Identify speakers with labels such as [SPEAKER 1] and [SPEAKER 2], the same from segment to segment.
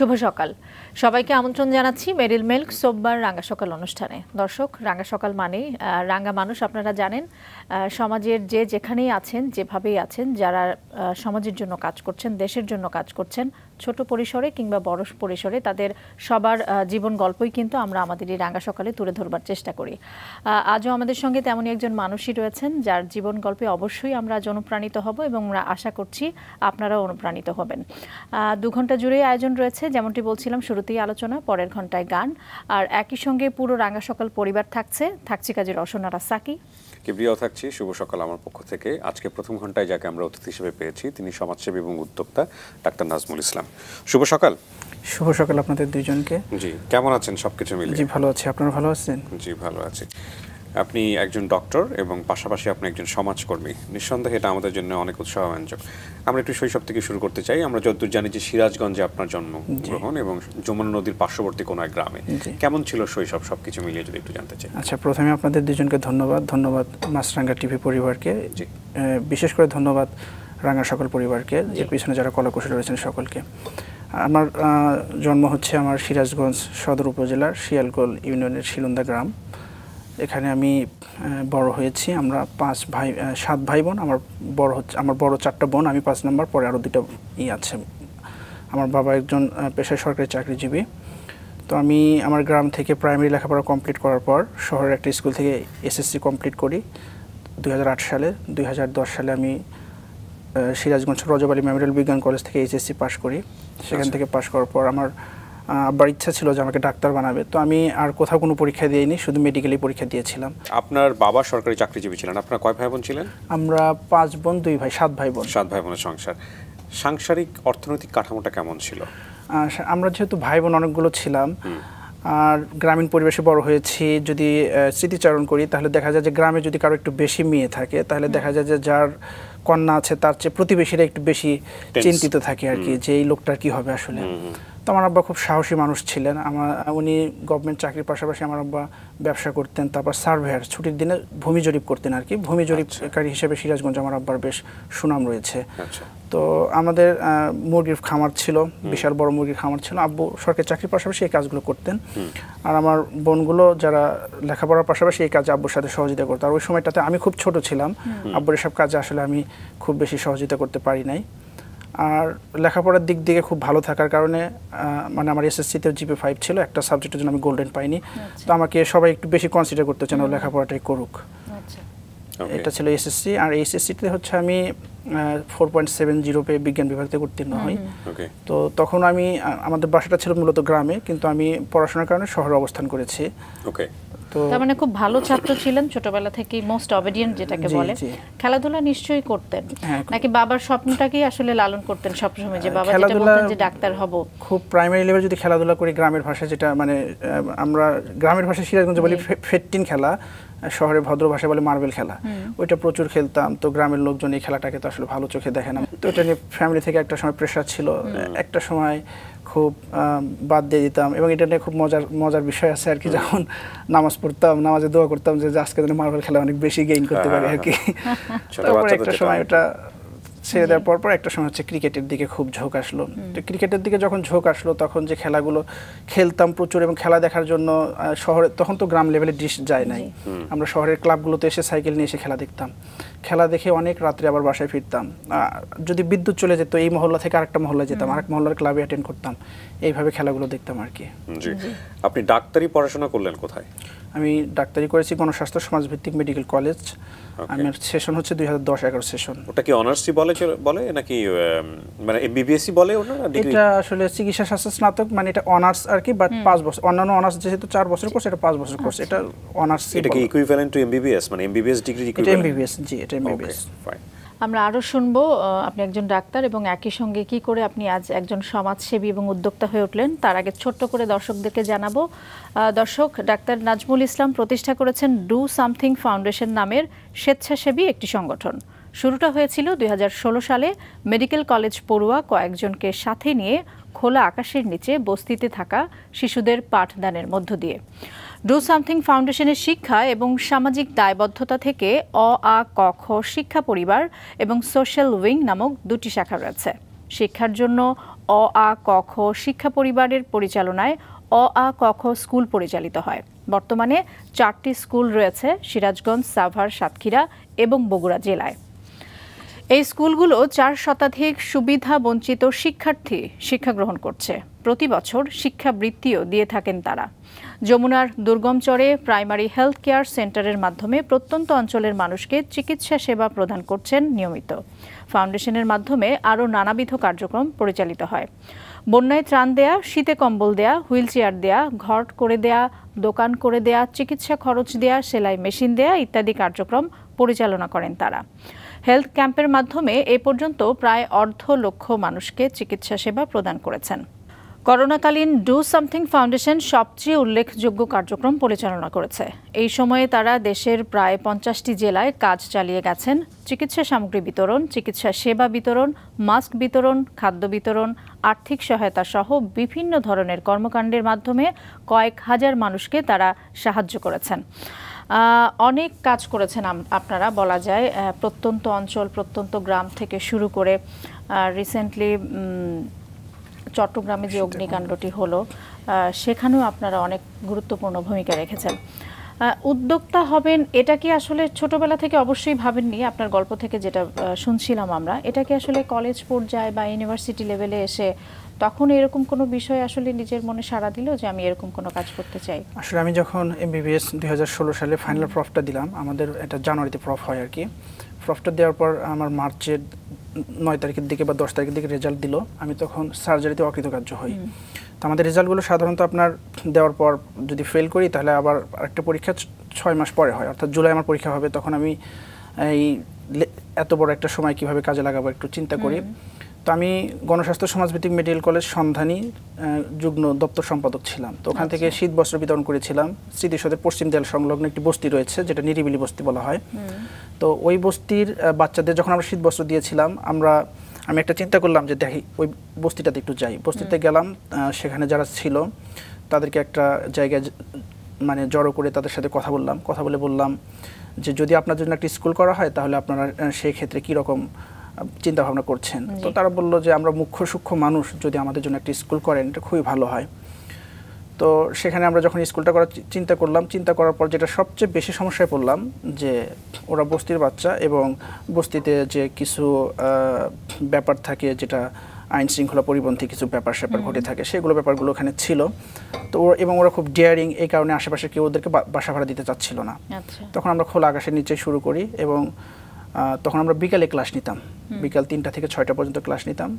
[SPEAKER 1] শুভ সকাল। সবাইকে আমন্ত্রণ জানাচ্ছি মেরিল মিল্ক সোমবার রাঙ্গা সকাল অনুষ্ঠানে। দর্শক, রাঙ্গা সকাল মানে রাঙ্গা মানুষ আপনারা জানেন সমাজের যে যেখানেই আছেন, যেভাবেই আছেন, যারা সমাজের জন্য কাজ করছেন, দেশের জন্য কাজ করছেন ছোট পরিসরে কিংবা বড় পরিসরে তাদের সবার জীবন গল্পই কিন্তু আমরা আমাদের এই রাঙ্গা সকালে তুলে ধরবার চেষ্টা করি। আজও আমাদের সঙ্গে তেমনই একজন মানুষই রয়েছেন, যার জীবন গল্পে অবশ্যই আমরা আজ অনুপ্রাণিত হব এবং আমরা আশা করছি আপনারাও অনুপ্রাণিত হবেন। দু ঘণ্টা জুড়েই আয়োজন রয়েছে, যেমনটি বলছিলাম শুরুতেই আলোচনা, পরের ঘন্টায় গান। আর একই সঙ্গে পুরো রাঙ্গা সকাল পরিবার থাকছে, থাকছি কাজের রসনারা সাকি।
[SPEAKER 2] কিবরিয়াও থাকছি শুভ সকাল আমার পক্ষ থেকে। আজকে প্রথম ঘন্টায় যাকে আমরা অতিথি হিসেবে পেয়েছি তিনি সমাজসেবী এবং উদ্যোক্তা ডাক্তার নাজমুল ইসলাম। শুভ সকাল।
[SPEAKER 3] শুভ সকাল আপনাদের দুইজনকে।
[SPEAKER 2] জি কেমন আছেন সবকিছু মিলে
[SPEAKER 3] জি ভালো আছি। আপনারা ভালো আছেন?
[SPEAKER 2] জি ভালো আছি। আপনি একজন ডক্টর এবং পাশাপাশি আপনি একজন সমাজকর্মী। নিঃসন্দেহে এটা আমাদের জন্য অনেক উৎসাহব্যঞ্জক। আমরা একটু শৈশব থেকে শুরু করতে চাই। আমরা যতদূর জানি যে সিরাজগঞ্জে আপনার জন্মগ্রহণ এবং যমুনা নদীর পার্শ্ববর্তী কোনো এক গ্রামে। কেমন ছিল শৈশব? সব কিছু মিলিয়ে যদি একটু জানতে চাই।
[SPEAKER 3] আচ্ছা প্রথমে আপনাদের দুজনকে ধন্যবাদ। ধন্যবাদ মাসরাঙ্গা টিভি পরিবারকে। বিশেষ করে ধন্যবাদ রাঙ্গা সকল পরিবারকে। এর পিছনে যারা কলাকুশলী রয়েছেন সকলকে। আমার জন্ম হচ্ছে আমার সিরাজগঞ্জ সদর উপজেলার শিয়ালকোল ইউনিয়নের শিলুন্দা গ্রাম। এখানে আমি বড় হয়েছি। আমরা পাঁচ ভাই সাত ভাই বোন। আমার বড় হচ্ছে আমার বড় চারটা বোন আমি পাঁচ নম্বর পরে আরও দুটো ই আছে। আমার বাবা একজন পেশায় সরকারি চাকরিজীবী। তো আমি আমার গ্রাম থেকে প্রাইমারি লেখাপড়া কমপ্লিট করার পর শহরের একটা স্কুল থেকে এসএসসি কমপ্লিট করি। দুই হাজার আট সালে দুই হাজার দশ সালে আমি সিরাজগঞ্জ রজবালী মেমোরিয়াল বিজ্ঞান কলেজ থেকে এইচএসসি পাশ করি। সেখান আচ্ছা। থেকে পাশ করার পর আমার আব্বার ইচ্ছা ছিল যে আমাকে ডাক্তার বানাবে। তো আমি আর কোথাও কোনো পরীক্ষা দিইনি শুধু মেডিকেলি পরীক্ষা দিয়েছিলাম।
[SPEAKER 2] আপনার বাবা সরকারি চাকরিজীবী ছিলেন। আপনার কয় ভাই বোন ছিলেন?
[SPEAKER 3] আমরা পাঁচ বোন দুই ভাই সাত ভাই বোন
[SPEAKER 2] সাত ভাই বোনের সংসার। সাংসারিক অর্থনৈতিক কাঠামোটা কেমন ছিল?
[SPEAKER 3] আমরা যেহেতু ভাই বোন অনেকগুলো ছিলাম আর গ্রামীণ পরিবেশে বড় হয়েছি যদি স্মৃতিচারণ করি তাহলে দেখা যায় যে গ্রামে যদি কারও একটু বেশি মেয়ে থাকে তাহলে দেখা যায় যে যার কন্যা আছে তার চেয়ে প্রতিবেশীরা একটু বেশি চিন্তিত থাকে আর কি যে এই লোকটার কি হবে আসলে। আমার আব্বা খুব সাহসী মানুষ ছিলেন। আমার উনি গভর্নমেন্ট চাকরির পাশাপাশি আমার আব্বা ব্যবসা করতেন তারপর সার্ভেয়ার ছুটির দিনে ভূমি জরিপ করতেন আর কি ভূমি জরিপকারী আচ্ছা। হিসেবে সিরাজগঞ্জ আমার আব্বার বেশ সুনাম রয়েছে। আচ্ছা। তো আমাদের মুরগির খামার ছিল বিশাল বড় মুরগির খামার ছিল। আব্বু সরকারি চাকরির পাশাপাশি এই কাজগুলো করতেন। আর আমার বোনগুলো যারা লেখাপড়ার পাশাপাশি এই কাজে আব্বুর সাথে সহযোগিতা করতো। আর ওই সময়টাতে আমি খুব ছোট ছিলাম। আব্বুর এসব কাজে আসলে আমি খুব বেশি সহযোগিতা করতে পারি নাই। আর লেখাপড়ার দিক দিকে খুব ভালো থাকার কারণে মানে আমার এসএসসিতে জিপি ফাইভ ছিল একটা সাবজেক্টের জন্য আমি গোল্ডেন পাইনি। আচ্ছা। তো আমাকে সবাই একটু বেশি কনসিডার করতে চান লেখাপড়াটাই করুক। আচ্ছা। এটা ছিল এসএসসি আর এইচএসসিতে হচ্ছে আমি ফোর পয়েন্ট সেভেন জিরো পেয়ে বিজ্ঞান বিভাগ থেকে উত্তীর্ণ হই। তো তখন আমি আমাদের বাসাটা ছিল মূলত গ্রামে কিন্তু আমি পড়াশোনার কারণে শহরে অবস্থান করেছি।
[SPEAKER 1] তার মানে খুব ভালো ছাত্র ছিলেন ছোটবেলা থেকে মোস্ট অবিডিয়েন্ট যেটাকে বলে। খেলাধুলা নিশ্চয়ই করতেন। হ্যাঁ, নাকি বাবার স্বপ্নটাকেই আসলে লালন করতেন সবসময় যে বাবা যেটা বলতেন যে ডাক্তার হব।
[SPEAKER 3] খুব প্রাইমারি লেভেল যদি খেলাধুলা করি গ্রামের ভাষা যেটা মানে আমরা গ্রামের ভাষায় সিরাজগঞ্জে বলি ফেটটিন খেলা শহরে ভদ্র ভাষায় বলে মার্বেল খেলা। ওইটা প্রচুর খেলতাম তো গ্রামের লোকজন এই খেলাটাকে তো আসলে ভালো চোখে দেখে না। তো এটা নিয়ে ফ্যামিলি থেকে একটা সময় প্রেশার ছিল। একটা সময় খুব বাদ দিয়ে দিতাম এবং এটা নিয়ে খুব মজার মজার বিষয় আছে আর কি যখন নামাজ পড়তাম নামাজে দোয়া করতাম যে আজকে মার্বেল খেলা অনেক বেশি গেইন করতে পারে আর কি। তারপরে একটা সময় ওটা ছেড়ে দেওয়ার পর পর একটা সময় হচ্ছে ক্রিকেটের দিকে খুব ঝোঁক আসলো। তো ক্রিকেটের দিকে যখন ঝোঁক আসলো তখন যে খেলাগুলো খেলতাম প্রচুর এবং খেলা দেখার জন্য শহরে তখন তো গ্রাম লেভেলে ডিশ যায় নাই। আমরা শহরের ক্লাবগুলোতে এসে সাইকেল নিয়ে এসে খেলা দেখতাম। খেলা দেখে অনেক রাত্রে আবার বাসায় ফিরতাম। যদি বিদ্যুৎ চলে যেত এই মহল্লা থেকে আরেকটা মহল্লা যেতাম আরেক মহল্লার ক্লাবে অ্যাটেন্ড করতাম। এইভাবে খেলাগুলো দেখতাম আর কি।
[SPEAKER 2] আপনি ডাক্তারি পড়াশোনা করলেন কোথায়?
[SPEAKER 3] আমি ডাক্তারি করেছি গণস্বাস্থ্য সমাজভিত্তিক মেডিকেল কলেজ আমার সেশন হচ্ছে দুই হাজার দশ এগারো সেশন
[SPEAKER 2] ওটা কি অনার্সই বলে বলে নাকি মানে এমবিবিএসই বলে ওটা
[SPEAKER 3] এটা আসলে চিকিৎসা শাস্ত্র স্নাতক মানে এটা অনার্স আর কি বাট পাঁচ বছর অন্যান্য অনার্স যেহেতু চার বছর কোর্স এটা পাঁচ বছর কোর্স এটা অনার্স
[SPEAKER 2] এটা কি ইকুইভ্যালেন্ট টু এমবিবিএস মানে এমবিবিএস ডিগ্রি
[SPEAKER 3] এমবিবিএস জি এটা এমবিবিএস ফাইন
[SPEAKER 1] আমরা আরও শুনব আপনি একজন ডাক্তার এবং একই সঙ্গে কি করে আপনি আজ একজন সমাজসেবী এবং উদ্যোক্তা হয়ে উঠলেন তার আগে ছোট্ট করে দর্শকদেরকে জানাব। দর্শক ডাক্তার নাজমুল ইসলাম প্রতিষ্ঠা করেছেন ডু সামথিং ফাউন্ডেশন নামের স্বেচ্ছাসেবী একটি সংগঠন। শুরুটা হয়েছিল দুই হাজার ষোলো সালে। মেডিকেল কলেজ পড়ুয়া কয়েকজনকে সাথে নিয়ে খোলা আকাশের নিচে বস্তিতে থাকা শিশুদের পাঠদানের মধ্য দিয়ে। ডু সামথিং ফাউন্ডেশনের শিক্ষা এবং সামাজিক দায়বদ্ধতা থেকে অ, আ, ক, খ শিক্ষা পরিবার এবং সোশ্যাল উইং নামক দুটি শাখা রয়েছে। শিক্ষার জন্য অ, আ, ক, খ শিক্ষা পরিবারের পরিচালনায় অ, আ, ক, খ স্কুল পরিচালিত হয়। বর্তমানে চারটি স্কুল রয়েছে, সিরাজগঞ্জ, সাভার, সাতক্ষীরা এবং বগুড়া জেলায়। এই স্কুলগুলো চার শতাধিক সুবিধা বঞ্চিত শিক্ষার্থী শিক্ষা গ্রহণ করছে। প্রতি বছর শিক্ষাবৃত্তিও দিয়ে থাকেন তারা। যমুনার দুর্গমচরে প্রাইমারি হেলথ কেয়ার সেন্টারের মাধ্যমে প্রত্যন্ত অঞ্চলের মানুষকে চিকিৎসা সেবা প্রদান করছেন নিয়মিত। ফাউন্ডেশনের মাধ্যমে আরও নানাবিধ কার্যক্রম পরিচালিত হয়। বন্যায় ত্রাণ দেয়া, শীতে কম্বল দেয়া হুইল চেয়ার দেয়া ঘর করে দেয়া, দোকান করে দেয়া, চিকিৎসা খরচ দেয়া, সেলাই মেশিন দেয়া ইত্যাদি কার্যক্রম পরিচালনা করেন তারা। হেলথ ক্যাম্পের মাধ্যমে এ পর্যন্ত প্রায় অর্ধ লক্ষ মানুষকে চিকিৎসা সেবা প্রদান করেছেন। করোনাকালীন ডু সামথিং ফাউন্ডেশন সবচেয়ে উল্লেখযোগ্য কার্যক্রম পরিচালনা করেছে। এই সময়ে তারা দেশের প্রায় পঞ্চাশটি জেলায় কাজ চালিয়ে গেছেন। চিকিৎসা সামগ্রী বিতরণ, চিকিৎসা সেবা বিতরণ, মাস্ক বিতরণ, খাদ্য বিতরণ, আর্থিক সহায়তা সহ বিভিন্ন ধরনের কর্মকাণ্ডের মাধ্যমে কয়েক হাজার মানুষকে তারা সাহায্য করেছেন। অনেক কাজ করেছেন আপনারা বলা যায় প্রত্যন্ত অঞ্চল প্রত্যন্ত গ্রাম থেকে শুরু করে রিসেন্টলি চট্টগ্রামে যে অগ্নিকাণ্ডটি হলো সেখানেও আপনারা অনেক গুরুত্বপূর্ণ ভূমিকা রেখেছেন। উদ্যোক্তা হবেন এটা কি আসলে ছোটবেলা থেকে অবশ্যই ভাবেননি? আপনার গল্প থেকে যেটা শুনছিলাম আমরা এটা কি আসলে কলেজ পর্যায়ে বা ইউনিভার্সিটি লেভেলে এসে তখন এরকম কোনো বিষয় আসলে নিজের মনে সাড়া দিল যে আমি এরকম কোনো কাজ করতে চাই?
[SPEAKER 3] আসলে আমি যখন এমবিবিএস দুই হাজার ষোলো সালে ফাইনাল প্রফটা দিলাম আমাদের এটা জানুয়ারিতে প্রফ হয় আর কি প্রফটা দেওয়ার পর আমার মার্চের নয় তারিখের দিকে বা দশ তারিখের দিকে রেজাল্ট দিল। আমি তখন সার্জারিতে অকৃতকার্য হই। তো আমাদের রেজাল্টগুলো সাধারণত আপনার দেওয়ার পর যদি ফেল করি তাহলে আবার আরেকটা পরীক্ষা ছয় মাস পরে হয়। অর্থাৎ জুলাই আমার পরীক্ষা হবে তখন আমি এই এত বড় একটা সময় কীভাবে কাজে লাগাবো একটু চিন্তা করি। তো আমি গণস্বাস্থ্য সমাজভিত্তিক মেডিকেল কলেজ সন্ধানী যুগ্ম দপ্তর সম্পাদক ছিলাম। তো ওখান থেকে শীত বস্ত্র বিতরণ করেছিলাম। স্মৃতিসৌধের পশ্চিম দেয়াল সংলগ্ন একটি বস্তি রয়েছে যেটা নিরিবিলি বস্তি বলা হয়। তো ওই বস্তির বাচ্চাদের যখন আমরা শীত বস্ত্র দিয়েছিলাম আমরা আমি একটা চিন্তা করলাম যে দেখি ওই বস্তিটাতে একটু যাই। বস্তিতে গেলাম সেখানে যারা ছিল তাদেরকে একটা জায়গায় মানে জড়ো করে তাদের সাথে কথা বললাম। কথা বলে বললাম যে যদি আপনার জন্য একটা স্কুল করা হয় তাহলে আপনারা সেই ক্ষেত্রে কীরকম চিন্তা ভাবনা করছেন। তো তারা বলল যে আমরা মুখ্য সূক্ষ্ম মানুষ যদি আমাদের জন্য একটা স্কুল করেন এটা খুবই ভালো হয়। তো সেখানে আমরা যখন স্কুলটা করার চিন্তা করলাম চিন্তা করার পর যেটা সবচেয়ে বেশি সমস্যায় পড়লাম যে ওরা বস্তির বাচ্চা এবং বস্তিতে যে কিছু ব্যাপার থাকে যেটা আইন শৃঙ্খলা পরিপন্থী কিছু ব্যাপার স্যাপার ঘটে থাকে সেগুলো ব্যাপারগুলো ওখানে ছিল। তো এবং ওরা খুব ডেয়ারিং এই কারণে আশেপাশে কেউ ওদেরকে বাসা ভাড়া দিতে চাচ্ছিল না। আচ্ছা। তখন আমরা খোলা আকাশের নিচে শুরু করি এবং তখন আমরা বিকালে ক্লাস নিতাম। বিকাল তিনটা থেকে ছয়টা পর্যন্ত ক্লাস নিতাম।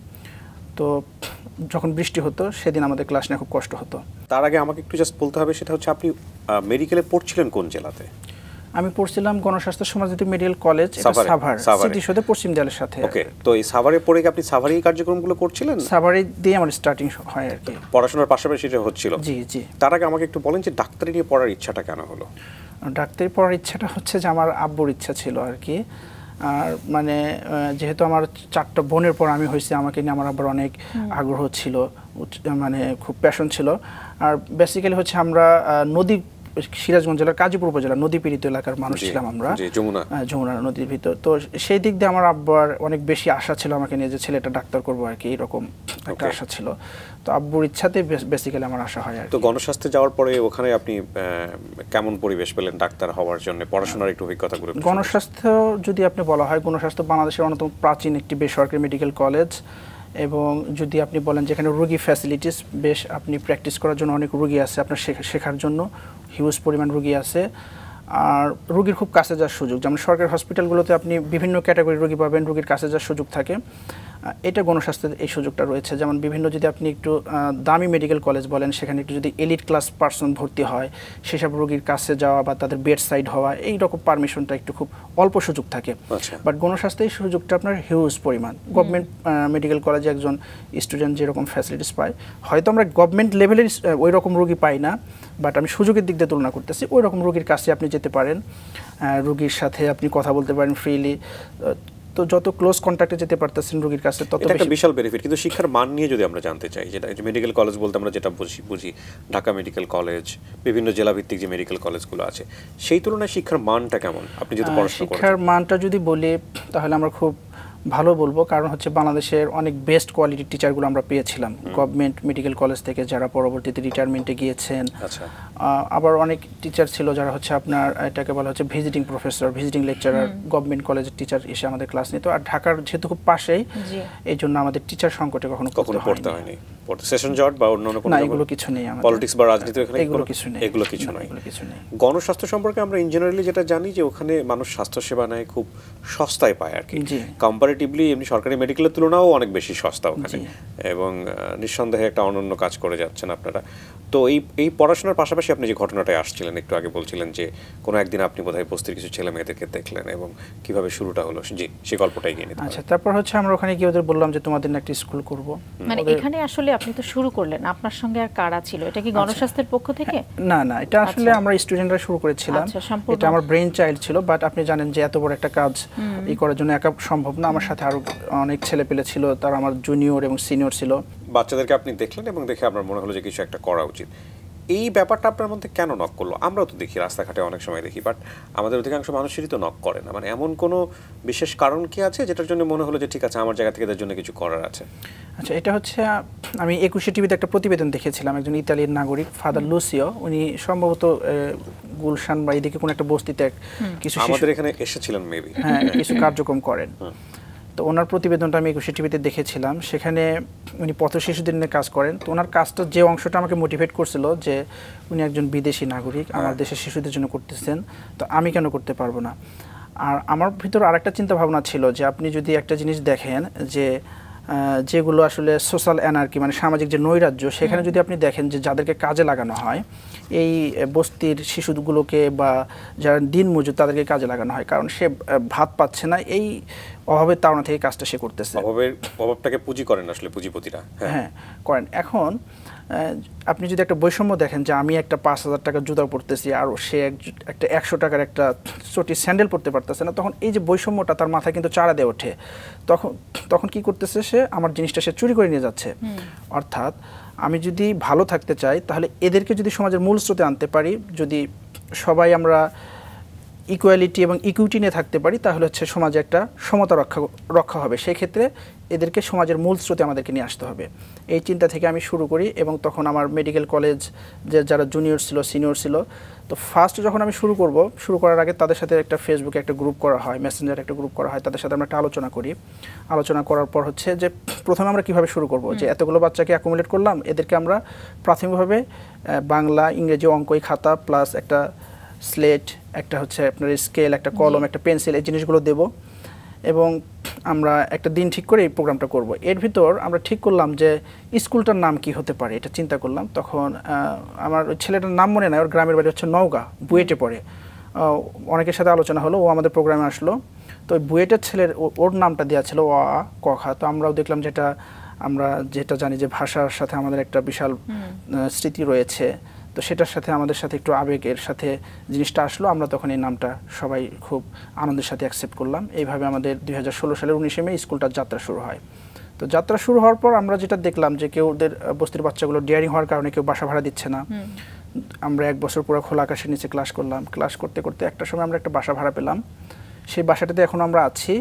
[SPEAKER 3] তো যখন বৃষ্টি হতো সেদিন আমাদের ক্লাস নেওয়া খুব কষ্ট হতো।
[SPEAKER 2] তার আগে আমাকে একটু জাস্ট বলতে হবে সেটা হচ্ছে আপনি মেডিকেলে পড়ছিলেন কোন জেলাতে?
[SPEAKER 3] আমি পড়ছিলাম গণস্বাস্থ্য সমাজনীতি মেডিকেল কলেজ সাভার স্মৃতিসৌধের পশ্চিম দেয়ালের সাথে।
[SPEAKER 2] ওকে তো এই সাভারে পড়ে কি আপনি সাভারি কার্যক্রমগুলো করছিলেন?
[SPEAKER 3] সাভারে দিয়ে আমার স্টার্টিং হয় আর কি।
[SPEAKER 2] পড়াশোনার পাশাপাশি এটা হচ্ছিল।
[SPEAKER 3] জি জি।
[SPEAKER 2] তার আগে আমাকে একটু বলেন যে ডাক্তারি নিয়ে পড়ার ইচ্ছাটা কেন হলো?
[SPEAKER 3] ডাক্তারি পড়ার ইচ্ছাটা হচ্ছে যে আমার আব্বুর ইচ্ছা ছিল আর কি। আর মানে যেহেতু আমার চারটা বোনের পর আমি হয়েছি আমাকে নিয়ে আমার আবার অনেক আগ্রহ ছিল মানে খুব প্যাশন ছিল। আর বেসিক্যালি হচ্ছে আমরা নদী সিরাজগঞ্জ জেলার কাজীপুর উপজেলা নদী পীড়িত এলাকার মানুষ ছিলাম আমরা। যমুনা। নদীর ভিতর তো সেই দিক দিয়ে আমার আব্বার অনেক বেশি আশা ছিল আমাকে নিয়ে যে ছেলেটা ডাক্তার করব আর কি এরকম একটা আশা ছিল। তো আব্বুর ইচ্ছাতে বেসিক্যালি আমার আশা হয় আর
[SPEAKER 2] তো গণস্বাস্থ্যে যাওয়ার পরে ওখানে আপনি কেমন পরিবেশ পেলেন ডাক্তার হওয়ার জন্য? পড়াশোনার একটু অভিজ্ঞতা করে
[SPEAKER 3] গণস্বাস্থ্য যদি আপনি বলা হয় গণস্বাস্থ্য বাংলাদেশের অন্যতম প্রাচীন একটি বেসরকারি মেডিকেল কলেজ এবং যদি আপনি বলেন যেখানে রুগী ফ্যাসিলিটিস বেশ আপনি প্র্যাকটিস করার জন্য অনেক রুগী আছে আপনার শেখার জন্য হিউজ পরিমাণ রুগী আছে। আর রুগীর খুব কাছে যাওয়ার সুযোগ। যেমন সরকারি হসপিটালগুলোতে আপনি বিভিন্ন ক্যাটাগরির রুগী পাবেন, রুগীর কাছে যাওয়ার সুযোগ থাকে। এটা গণস্বাস্থ্যের এই সুযোগটা রয়েছে। যেমন বিভিন্ন যদি আপনি একটু দামি মেডিকেল কলেজ বলেন সেখানে একটু যদি এলিট ক্লাস পার্সন ভর্তি হয় সেসব রোগীর কাছে যাওয়া বা তাদের বেড সাইড হওয়া এই রকম পারমিশনটা একটু খুব অল্প সুযোগ থাকে। বাট গণস্বাস্থ্যে এই সুযোগটা আপনার হিউজ পরিমাণ। গভর্নমেন্ট মেডিকেল কলেজে একজন স্টুডেন্ট যেরকম ফ্যাসিলিটিস পায় হয়তো আমরা গভর্নমেন্ট লেভেলের ওই রকম রোগী পাই না বাট আমি সুযোগের দিক দিয়ে তুলনা করতেছি ওই রকম রোগীর কাছে আপনি যেতে পারেন। রোগীর সাথে আপনি কথা বলতে পারেন ফ্রিলি তো যত ক্লোজ কন্ট্যাক্টে যেতে পারতেছেন রোগীর কাছে তত
[SPEAKER 2] একটা বিশাল বেনিফিট কিন্তু শিক্ষার মান নিয়ে যদি আমরা জানতে চাই যেটা মেডিকেল কলেজ বলতে আমরা যেটা বুঝি বুঝি ঢাকা মেডিকেল কলেজ বিভিন্ন জেলা ভিত্তিক যে মেডিকেল কলেজগুলো আছে সেই তুলনায় শিক্ষার মানটা কেমন? আপনি যদি পড়াশোনা
[SPEAKER 3] শিক্ষার মানটা যদি বলি তাহলে আমরা খুব ভালো বলব কারণ হচ্ছে বাংলাদেশের অনেক বেস্ট কোয়ালিটির টিচারগুলো আমরা পেয়েছিলাম। গভর্নমেন্ট মেডিকেল কলেজ থেকে যারা পরবর্তীতে রিটায়ারমেন্টে গিয়েছেন।
[SPEAKER 2] আচ্ছা।
[SPEAKER 3] আবার অনেক টিচার ছিল যারা হচ্ছে আপনার এটাকে বলা হচ্ছে visiting professor visiting lecturer government কলেজের টিচার এসে আমাদের ক্লাস নিত। আর ঢাকার যেহেতু খুব পাশেই এই জন্য আমাদের টিচার সংকটে কখনো
[SPEAKER 2] কখনো পড়তে হয়নি। সেশন জট বা অন্যান্য কোনো
[SPEAKER 3] না এগুলো কিছু নেই আমাদের।
[SPEAKER 2] পলিটিক্স বা রাজনীতি এখানে
[SPEAKER 3] এগুলো কিছু নেই।
[SPEAKER 2] এগুলো কিছু নয়
[SPEAKER 3] এগুলো কিছু নেই।
[SPEAKER 2] গণস্বাস্থ্য সম্পর্কে আমরা ইন যেটা জানি যে ওখানে মানুষ স্বাস্থ্যসেবা নেয় খুব সস্তায় পায় আর কি। কম্পারেটিভলি এমনি সরকারি মেডিকেলের তুলনাও অনেক বেশি সস্তা ওখানে। এবং নিঃসন্দেহে একটা অনন্য কাজ করে যাচ্ছেন আপনারা। তো এই এই পড়াশোনার পাশাপাশি আপনি যে ঘটনাটায় আসছিলেন একটু আগে বলছিলেন যে কোনো একদিন আপনি বোধহয় বস্তির কিছু ছেলে মেয়েদেরকে দেখলেন এবং কীভাবে শুরুটা হলো? জি সেই গল্পটাই গিয়ে নিতে
[SPEAKER 3] আচ্ছা তারপর হচ্ছে আমরা ওখানে গিয়ে ওদের বললাম যে তোমাদের একটা স্কুল করব।
[SPEAKER 1] মানে এখানে আসলে আপনি তো শুরু করলেন। আপনার সঙ্গে আর কারা ছিল? এটা কি
[SPEAKER 3] আচ্ছা।
[SPEAKER 1] গণস্বাস্থ্যের পক্ষ থেকে?
[SPEAKER 3] না না এটা আসলে
[SPEAKER 1] আচ্ছা।
[SPEAKER 3] আমরা স্টুডেন্টরা শুরু করেছিলাম।
[SPEAKER 1] আচ্ছা,
[SPEAKER 3] এটা আমার ব্রেন চাইল্ড ছিল বাট আপনি জানেন যে এত বড় একটা কাজ এই করার জন্য একা সম্ভব না। আমার সাথে আরও অনেক ছেলে পেলে ছিল তারা আমার জুনিয়র এবং সিনিয়র ছিল।
[SPEAKER 2] বাচ্চাদেরকে আপনি দেখলেন এবং দেখে আপনার মনে হলো যে কিছু একটা করা উচিত। এই ব্যাপারটা আপনার মধ্যে কেন নক করল? আমরাও তো দেখি রাস্তাঘাটে অনেক সময় দেখি বাট আমাদের অধিকাংশ মানুষেরই তো নক করে না। মানে এমন কোনো বিশেষ কারণ কি আছে যেটার জন্য মনে হলো যে ঠিক আছে আমার জায়গা থেকে এদের জন্য কিছু করার আছে
[SPEAKER 3] আচ্ছা এটা হচ্ছে আমি একুশে টিভিতে একটা প্রতিবেদন দেখেছিলাম একজন ইতালির নাগরিক ফাদার লুসিও। উনি সম্ভবত গুলশান বা এদিকে কোনো একটা বস্তিতে কিছু
[SPEAKER 2] আমাদের এখানে এসেছিলেন মেবি
[SPEAKER 3] হ্যাঁ কিছু কার্যক্রম করেন। তো ওনার প্রতিবেদনটা আমি একুশে টিভিতে দেখেছিলাম। সেখানে উনি পথ শিশুদের নিয়ে কাজ করেন। তো ওনার কাজটা যে অংশটা আমাকে মোটিভেট করছিল যে উনি একজন বিদেশি নাগরিক আমার দেশের শিশুদের জন্য করতেছেন তো আমি কেন করতে পারব না? আর আমার ভিতর আরেকটা চিন্তা ভাবনা ছিল যে আপনি যদি একটা জিনিস দেখেন যে যেগুলো আসলে সোশ্যাল এনার্কি মানে সামাজিক যে নৈরাজ্য সেখানে যদি আপনি দেখেন যে যাদেরকে কাজে লাগানো হয় এই বস্তির শিশুগুলোকে বা যারা দিন মজুর তাদেরকে কাজে লাগানো হয়। কারণ সে ভাত পাচ্ছে না এই অভাবের তাড়না থেকে কাজটা সে করতেছে।
[SPEAKER 2] অভাবের অভাবটাকে পুঁজি করেন আসলে পুঁজিপতিরা। হ্যাঁ।
[SPEAKER 3] হ্যাঁ করেন। এখন আপনি যদি একটা বৈষম্য দেখেন যে আমি একটা পাঁচ হাজার টাকার জুতা পরতেছি আর সে একটা একশো টাকার একটা চটি স্যান্ডেল পরতে পারতেছে না তখন এই যে বৈষম্যটা তার মাথায় কিন্তু চাড়া দিয়ে ওঠে। তখন তখন কি করতেছে সে? আমার জিনিসটা সে চুরি করে নিয়ে যাচ্ছে। অর্থাৎ আমি যদি ভালো থাকতে চাই তাহলে এদেরকে যদি সমাজের মূল স্রোতে আনতে পারি যদি সবাই আমরা ইকুয়ালিটি এবং ইকুইটি নিয়ে থাকতে পারি তাহলে হচ্ছে সমাজে একটা সমতা রক্ষা রক্ষা হবে। সেই ক্ষেত্রে এদেরকে সমাজের মূল স্রোতে আমাদেরকে নিয়ে আসতে হবে। এই চিন্তা থেকে আমি শুরু করি এবং তখন আমার মেডিকেল কলেজ যে যারা জুনিয়র ছিল সিনিয়র ছিল তো ফার্স্ট যখন আমি শুরু করব শুরু করার আগে তাদের সাথে একটা ফেসবুকে একটা গ্রুপ করা হয় মেসেঞ্জার একটা গ্রুপ করা হয় তাদের সাথে আমরা একটা আলোচনা করি। আলোচনা করার পর হচ্ছে যে প্রথমে আমরা কীভাবে শুরু করব? যে এতগুলো বাচ্চাকে অ্যাকুমুলেট করলাম এদেরকে আমরা প্রাথমিকভাবে বাংলা ইংরেজি অঙ্কই খাতা প্লাস একটা স্লেট একটা হচ্ছে আপনার স্কেল একটা কলম একটা পেন্সিল এই জিনিসগুলো দেব। এবং আমরা একটা দিন ঠিক করে এই প্রোগ্রামটা করব। এর ভিতর আমরা ঠিক করলাম যে স্কুলটার নাম কি হতে পারে এটা চিন্তা করলাম। তখন আমার ওই ছেলেটার নাম মনে নাই ওর গ্রামের বাড়ি হচ্ছে নওগাঁ বুয়েটে পড়ে। অনেকের সাথে আলোচনা হলো ও আমাদের প্রোগ্রামে আসলো। তো ওই বুয়েটের ছেলের ওর নামটা দেওয়া ছিল অ আ ক খ। তো আমরাও দেখলাম যেটা আমরা যেটা জানি যে ভাষার সাথে আমাদের একটা বিশাল স্মৃতি রয়েছে। তো সেটার সাথে আমাদের সাথে একটু আবেগের সাথে জিনিসটা আসলো। আমরা তখন এই নামটা সবাই খুব আনন্দের সাথে অ্যাকসেপ্ট করলাম। এইভাবে আমাদের দুই হাজার ষোলো সালের উনিশে মে স্কুলটার যাত্রা শুরু হয়। তো যাত্রা শুরু হওয়ার পর আমরা যেটা দেখলাম যে কেউ ওদের বস্তির বাচ্চাগুলো ডিয়ারিং হওয়ার কারণে কেউ বাসা ভাড়া দিচ্ছে না। আমরা এক বছর পুরো খোলা আকাশের নিচে ক্লাস করলাম। ক্লাস করতে করতে একটা সময় আমরা একটা বাসা ভাড়া পেলাম। সেই বাসাটাতে এখন আমরা আছি।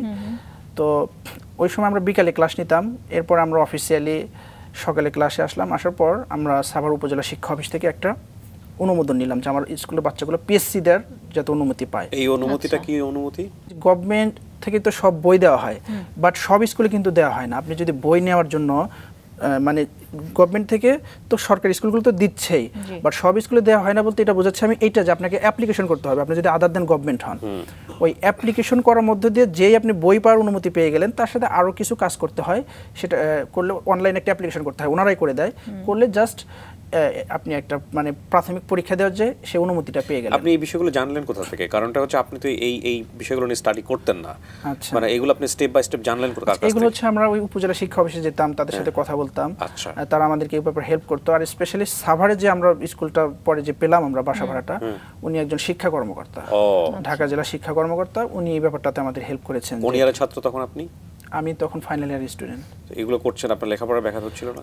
[SPEAKER 3] তো ওই সময় আমরা বিকালে ক্লাস নিতাম। এরপর আমরা অফিসিয়ালি সকালে ক্লাসে আসলাম আসার পর আমরা সাভার উপজেলা শিক্ষা অফিস থেকে একটা অনুমোদন নিলাম যে আমার স্কুলের বাচ্চাগুলো পিএসসি দেওয়ার যাতে অনুমতি পায়।
[SPEAKER 2] এই অনুমতিটা
[SPEAKER 1] আচ্ছা।
[SPEAKER 2] কি অনুমতি?
[SPEAKER 3] গভর্নমেন্ট থেকে তো সব বই দেওয়া হয় বাট সব স্কুলে কিন্তু দেওয়া হয় না। আপনি যদি বই নেওয়ার জন্য মানে গভর্নমেন্ট থেকে তো সরকারি স্কুলগুলো তো দিচ্ছেই। বাট সব স্কুলে দেওয়া হয় না বলতে এটা বোঝাচ্ছে আমি এইটা যে আপনাকে অ্যাপ্লিকেশন করতে হবে। আপনি যদি আদার দেন গভর্নমেন্ট হন। ওই অ্যাপ্লিকেশন করার মধ্য দিয়ে যেই আপনি বই পাওয়ার অনুমতি পেয়ে গেলেন তার সাথে আরও কিছু কাজ করতে হয়। সেটা করলে অনলাইনে একটা অ্যাপ্লিকেশন করতে হয় ওনারাই করে দেয়। করলে জাস্ট আপনি একটা মানে প্রাথমিক পরীক্ষা দেওয়ার যে সে অনুমতিটা পেয়ে গেলেন।
[SPEAKER 2] আপনি এই বিষয়গুলো জানলেন কোথা থেকে? কারণটা হচ্ছে আপনি তো এই এই বিষয়গুলো নিয়ে স্টাডি করতেন না।
[SPEAKER 3] আচ্ছা।
[SPEAKER 2] মানে এগুলো আপনি স্টেপ বাই স্টেপ জানলেন কোথা কার কাছ
[SPEAKER 3] এগুলো হচ্ছে আমরা ওই উপজেলা শিক্ষা অফিসে যেতাম তাদের সাথে কথা বলতাম।
[SPEAKER 2] আচ্ছা।
[SPEAKER 3] তারা আমাদেরকে এই ব্যাপারে হেল্প করতো। আর স্পেশালি সাভারে যে আমরা স্কুলটা পরে যে পেলাম আমরা বাসা ভাড়াটা উনি একজন শিক্ষা কর্মকর্তা। ঢাকা জেলা শিক্ষা কর্মকর্তা উনি এই ব্যাপারটাতে আমাদের হেল্প করেছেন
[SPEAKER 2] কোন ইয়ারের ছাত্র তখন আপনি?
[SPEAKER 3] আমি তখন ফাইনাল ইয়ার স্টুডেন্ট
[SPEAKER 2] এগুলো করছেন আপনার লেখাপড়া ব্যাঘাত হচ্ছিল না?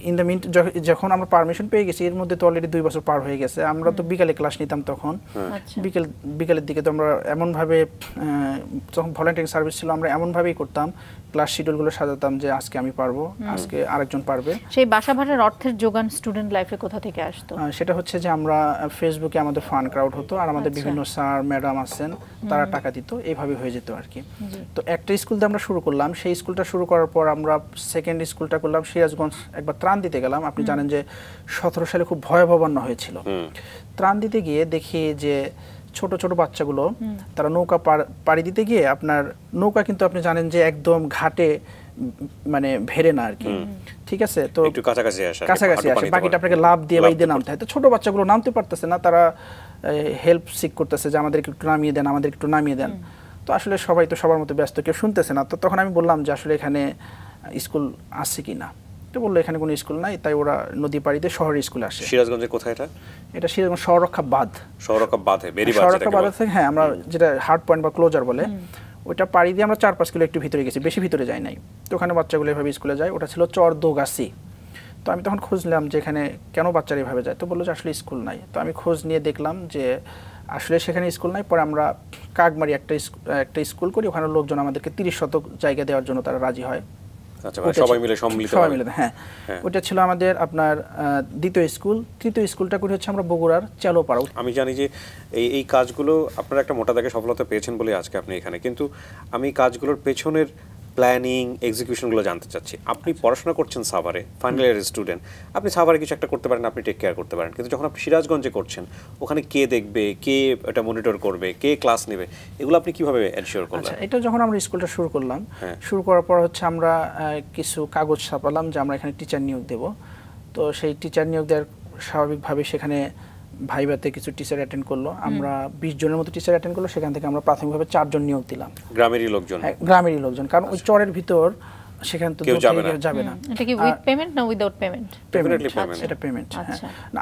[SPEAKER 3] ইন দ্য মিন যখন আমরা পারমিশন পেয়ে গেছি এর মধ্যে তো অলরেডি দুই বছর পার হয়ে গেছে। আমরা তো বিকালে ক্লাস নিতাম তখন।
[SPEAKER 1] আচ্ছা।
[SPEAKER 3] বিকেল বিকালের দিকে তো আমরা এমনভাবে আহ, যখন ভলেন্টিয়ারিং সার্ভিস ছিল আমরা এমনভাবেই করতাম ক্লাস শিডিউলগুলো সাজাতাম যে আজকে আমি পারব আজকে আরেকজন পারবে।
[SPEAKER 1] সেই বাসা ভাড়ার অর্থের যোগান স্টুডেন্ট লাইফে কোথা থেকে আসতো?
[SPEAKER 3] সেটা হচ্ছে যে আমরা ফেসবুকে আমাদের ফান ক্রাউড হতো আর আমাদের
[SPEAKER 1] আচ্ছা।
[SPEAKER 3] বিভিন্ন স্যার ম্যাডাম আছেন তারা টাকা দিত এইভাবে হয়ে যেত আর কি। তো একটা স্কুল দিয়ে আমরা শুরু করলাম সেই স্কুলটা শুরু করার পর আমরা সেকেন্ড স্কুলটা করলাম সিরাজগঞ্জ। একবার ত্রাণ দিতে গেলাম আপনি জানেন যে সতেরো সালে খুব ভয়াবহ বন্যা হয়েছিল। ত্রাণ দিতে গিয়ে দেখি যে ছোট ছোট বাচ্চাগুলো তারা নৌকা পাড়ি দিতে গিয়ে আপনার নৌকা কিন্তু আপনি জানেন যে একদম ঘাটে মানে ভেড়ে না আর কি ঠিক আছে? তো
[SPEAKER 2] কাছাকাছি আসা
[SPEAKER 3] কাছাকাছি আসে। বাকিটা আপনাকে লাভ দিয়ে বা দিয়ে নামতে হয়। তো ছোট বাচ্চাগুলো নামতে পারতেছে না তারা হেল্প সিক করতেছে যে আমাদেরকে একটু নামিয়ে দেন আমাদের একটু নামিয়ে দেন। তো আসলে সবাই তো সবার মতো ব্যস্ত কেউ শুনতেছে না। তো তখন আমি বললাম যে আসলে এখানে স্কুল আছে কি না তো বলল এখানে কোনো স্কুল নাই তাই ওরা নদী পাড়িতে শহরের স্কুলে আসে।
[SPEAKER 2] সিরাজগঞ্জের কোথায় এটা?
[SPEAKER 3] এটা সিরাজগঞ্জ শহরক্ষা বাঁধ।
[SPEAKER 2] সৌরক্ষা বাঁধে
[SPEAKER 3] শহরক্ষা বাঁধ থেকে হ্যাঁ আমরা যেটা হার্ড পয়েন্ট বা ক্লোজার বলে ওইটা পাড়ি দিয়ে আমরা চার পাঁচ কিলো একটু ভিতরে গেছি বেশি ভিতরে যাই নাই। তো ওখানে বাচ্চাগুলো এভাবে স্কুলে যায় ওটা ছিল চর দোগাছি তো আমি তখন খুঁজলাম যে এখানে কেন বাচ্চারা এভাবে যায় তো বলল যে আসলে স্কুল নাই। তো আমি খোঁজ নিয়ে দেখলাম যে আসলে সেখানে স্কুল নাই পরে আমরা কাকমারি একটা একটা স্কুল করি ওখানে লোকজন আমাদেরকে তিরিশ শতক জায়গা দেওয়ার জন্য তারা রাজি হয়।
[SPEAKER 2] আচ্ছা সবাই মিলে সম্মিলিত
[SPEAKER 3] সবাই মিলে হ্যাঁ।
[SPEAKER 2] হ্যাঁ।
[SPEAKER 3] ওটা ছিল আমাদের আপনার দ্বিতীয় স্কুল। তৃতীয় স্কুলটা করি হচ্ছে আমরা বগুড়ার চালোপাড়া।
[SPEAKER 2] আমি জানি যে এই এই কাজগুলো আপনারা একটা মোটা দাগে সফলতা পেয়েছেন বলে আজকে আপনি এখানে। কিন্তু আমি কাজগুলোর পেছনের প্ল্যানিং এক্সিকিউশনগুলো জানতে চাচ্ছি। আপনি পড়াশোনা করছেন সাভারে ফাইনাল ইয়ারের স্টুডেন্ট আপনি সাভারে কিছু একটা করতে পারেন আপনি টেক কেয়ার করতে পারেন। কিন্তু যখন আপনি সিরাজগঞ্জে করছেন ওখানে কে দেখবে কে এটা মনিটর করবে কে ক্লাস নেবে এগুলো আপনি কীভাবে এনশিওর করলেন?
[SPEAKER 3] আচ্ছা এটা যখন আমরা স্কুলটা শুরু করলাম
[SPEAKER 2] হ্যাঁ।
[SPEAKER 3] শুরু করার পর হচ্ছে আমরা কিছু কাগজ ছাপালাম যে আমরা এখানে টিচার নিয়োগ দেব। তো সেই টিচার নিয়োগ দেওয়ার স্বাভাবিকভাবে সেখানে ভাইবাতে কিছু টিচার অ্যাটেন্ড করল। আমরা বিশ জনের মতো টিচার অ্যাটেন্ড করল সেখান থেকে আমরা প্রাথমিকভাবে চারজন নিয়োগ দিলাম।
[SPEAKER 2] গ্রামেরই লোকজন।
[SPEAKER 3] হ্যাঁ, গ্রামেরই লোকজন। কারণ ওই চরের ভিতর সেখানে তো।
[SPEAKER 2] কেউ
[SPEAKER 3] দূর
[SPEAKER 2] যাবে
[SPEAKER 3] থেকে
[SPEAKER 2] না।
[SPEAKER 3] কেউ যাবে না।
[SPEAKER 1] এটা কি উইথ পেমেন্ট না উইদাউট পেমেন্ট
[SPEAKER 2] Definitely
[SPEAKER 3] পেমেন্ট এটা পেমেন্ট।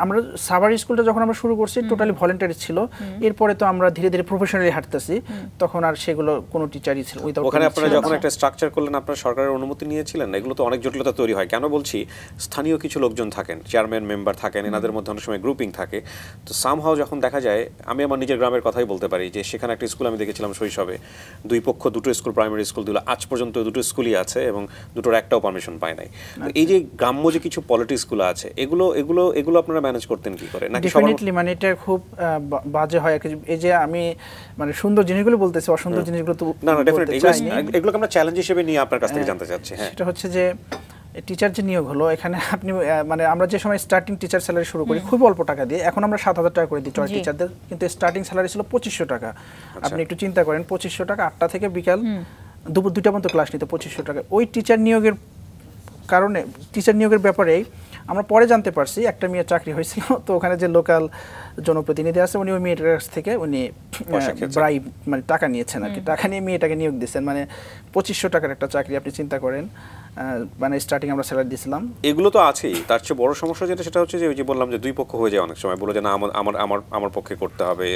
[SPEAKER 3] আমরা সাভার স্কুলটা যখন আমরা শুরু করছি টোটালি ভলেন্টারি ছিল। এরপরে তো আমরা ধীরে ধীরে প্রফেশনালি হাঁটতেছি। তখন আর সেগুলো কোনো টিচারই ছিল without
[SPEAKER 2] ওখানে আপনারা যখন একটা স্ট্রাকচার করলেন আপনারা সরকারের অনুমতি নিয়েছিলেন? এগুলো তো অনেক জটিলতা তৈরি হয়। কেন বলছি? স্থানীয় কিছু লোকজন থাকেন চেয়ারম্যান মেম্বার থাকেন এনাদের মধ্যে অনেক সময় গ্রুপিং থাকে। তো সামহাও যখন দেখা যায় আমি আমার নিজের গ্রামের কথাই বলতে পারি যে সেখানে একটা স্কুল আমি দেখেছিলাম শৈশবে। দুই পক্ষ দুটো স্কুল প্রাইমারি স্কুল দিল আজ পর্যন্ত দুটো স্কুলই আছে এবং দুটোর একটাও পারমিশন পায় নাই। এই যে গ্রাম্য যে কিছু পলিটিক্সগুলো আছে এগুলো এগুলো এগুলো আপনারা ম্যানেজ করতেন কি করে? নাকি
[SPEAKER 3] ডেফিনেটলি মানে এটা খুব বাজে হয়। এই যে আমি মানে সুন্দর জিনিসগুলো বলতেছি অসুন্দর জিনিসগুলো তো
[SPEAKER 2] না না ডেফিনেটলি। এগুলোকে আমরা চ্যালেঞ্জ হিসেবে নিয়ে আপনার কাছ থেকে জানতে চাচ্ছি হ্যাঁ।
[SPEAKER 3] সেটা হচ্ছে যে টিচার যে নিয়োগ হলো এখানে আপনি মানে আমরা যে সময় স্টার্টিং টিচার স্যালারি শুরু করি খুব অল্প টাকা দিয়ে এখন আমরা সাত হাজার টাকা করে দিই চয় টিচারদের কিন্তু স্টার্টিং স্যালারি ছিল পঁচিশশো টাকা।
[SPEAKER 2] আচ্ছা।
[SPEAKER 3] আপনি একটু চিন্তা করেন পঁচিশশো টাকা আটটা থেকে বিকাল দুপুর দুইটা পর্যন্ত ক্লাস নিতে পঁচিশশো টাকা। ওই টিচার নিয়োগের কারণে টিচার নিয়োগের ব্যাপারেই আমরা পরে জানতে পারছি একটা মেয়ের চাকরি হয়েছিল তো ওখানে যে লোকাল জনপ্রতিনিধি আছে উনি ওই মেয়েটার কাছ থেকে উনি
[SPEAKER 2] খেয়েছেন।
[SPEAKER 3] মানে টাকা নিয়েছেন আর কি। টাকা নিয়ে মেয়েটাকে নিয়োগ দিয়েছেন মানে পঁচিশশো টাকার একটা চাকরি আপনি চিন্তা করেন। মানে স্টার্টিং আমরা স্যালারি দিয়েছিলাম
[SPEAKER 2] এগুলো তো আছেই। তার চেয়ে বড় সমস্যা যেটা সেটা হচ্ছে যে ওই যে বললাম যে দুই পক্ষ হয়ে যায় অনেক সময়। বলে যে না আমার আমার আমার আমার পক্ষে করতে হবে।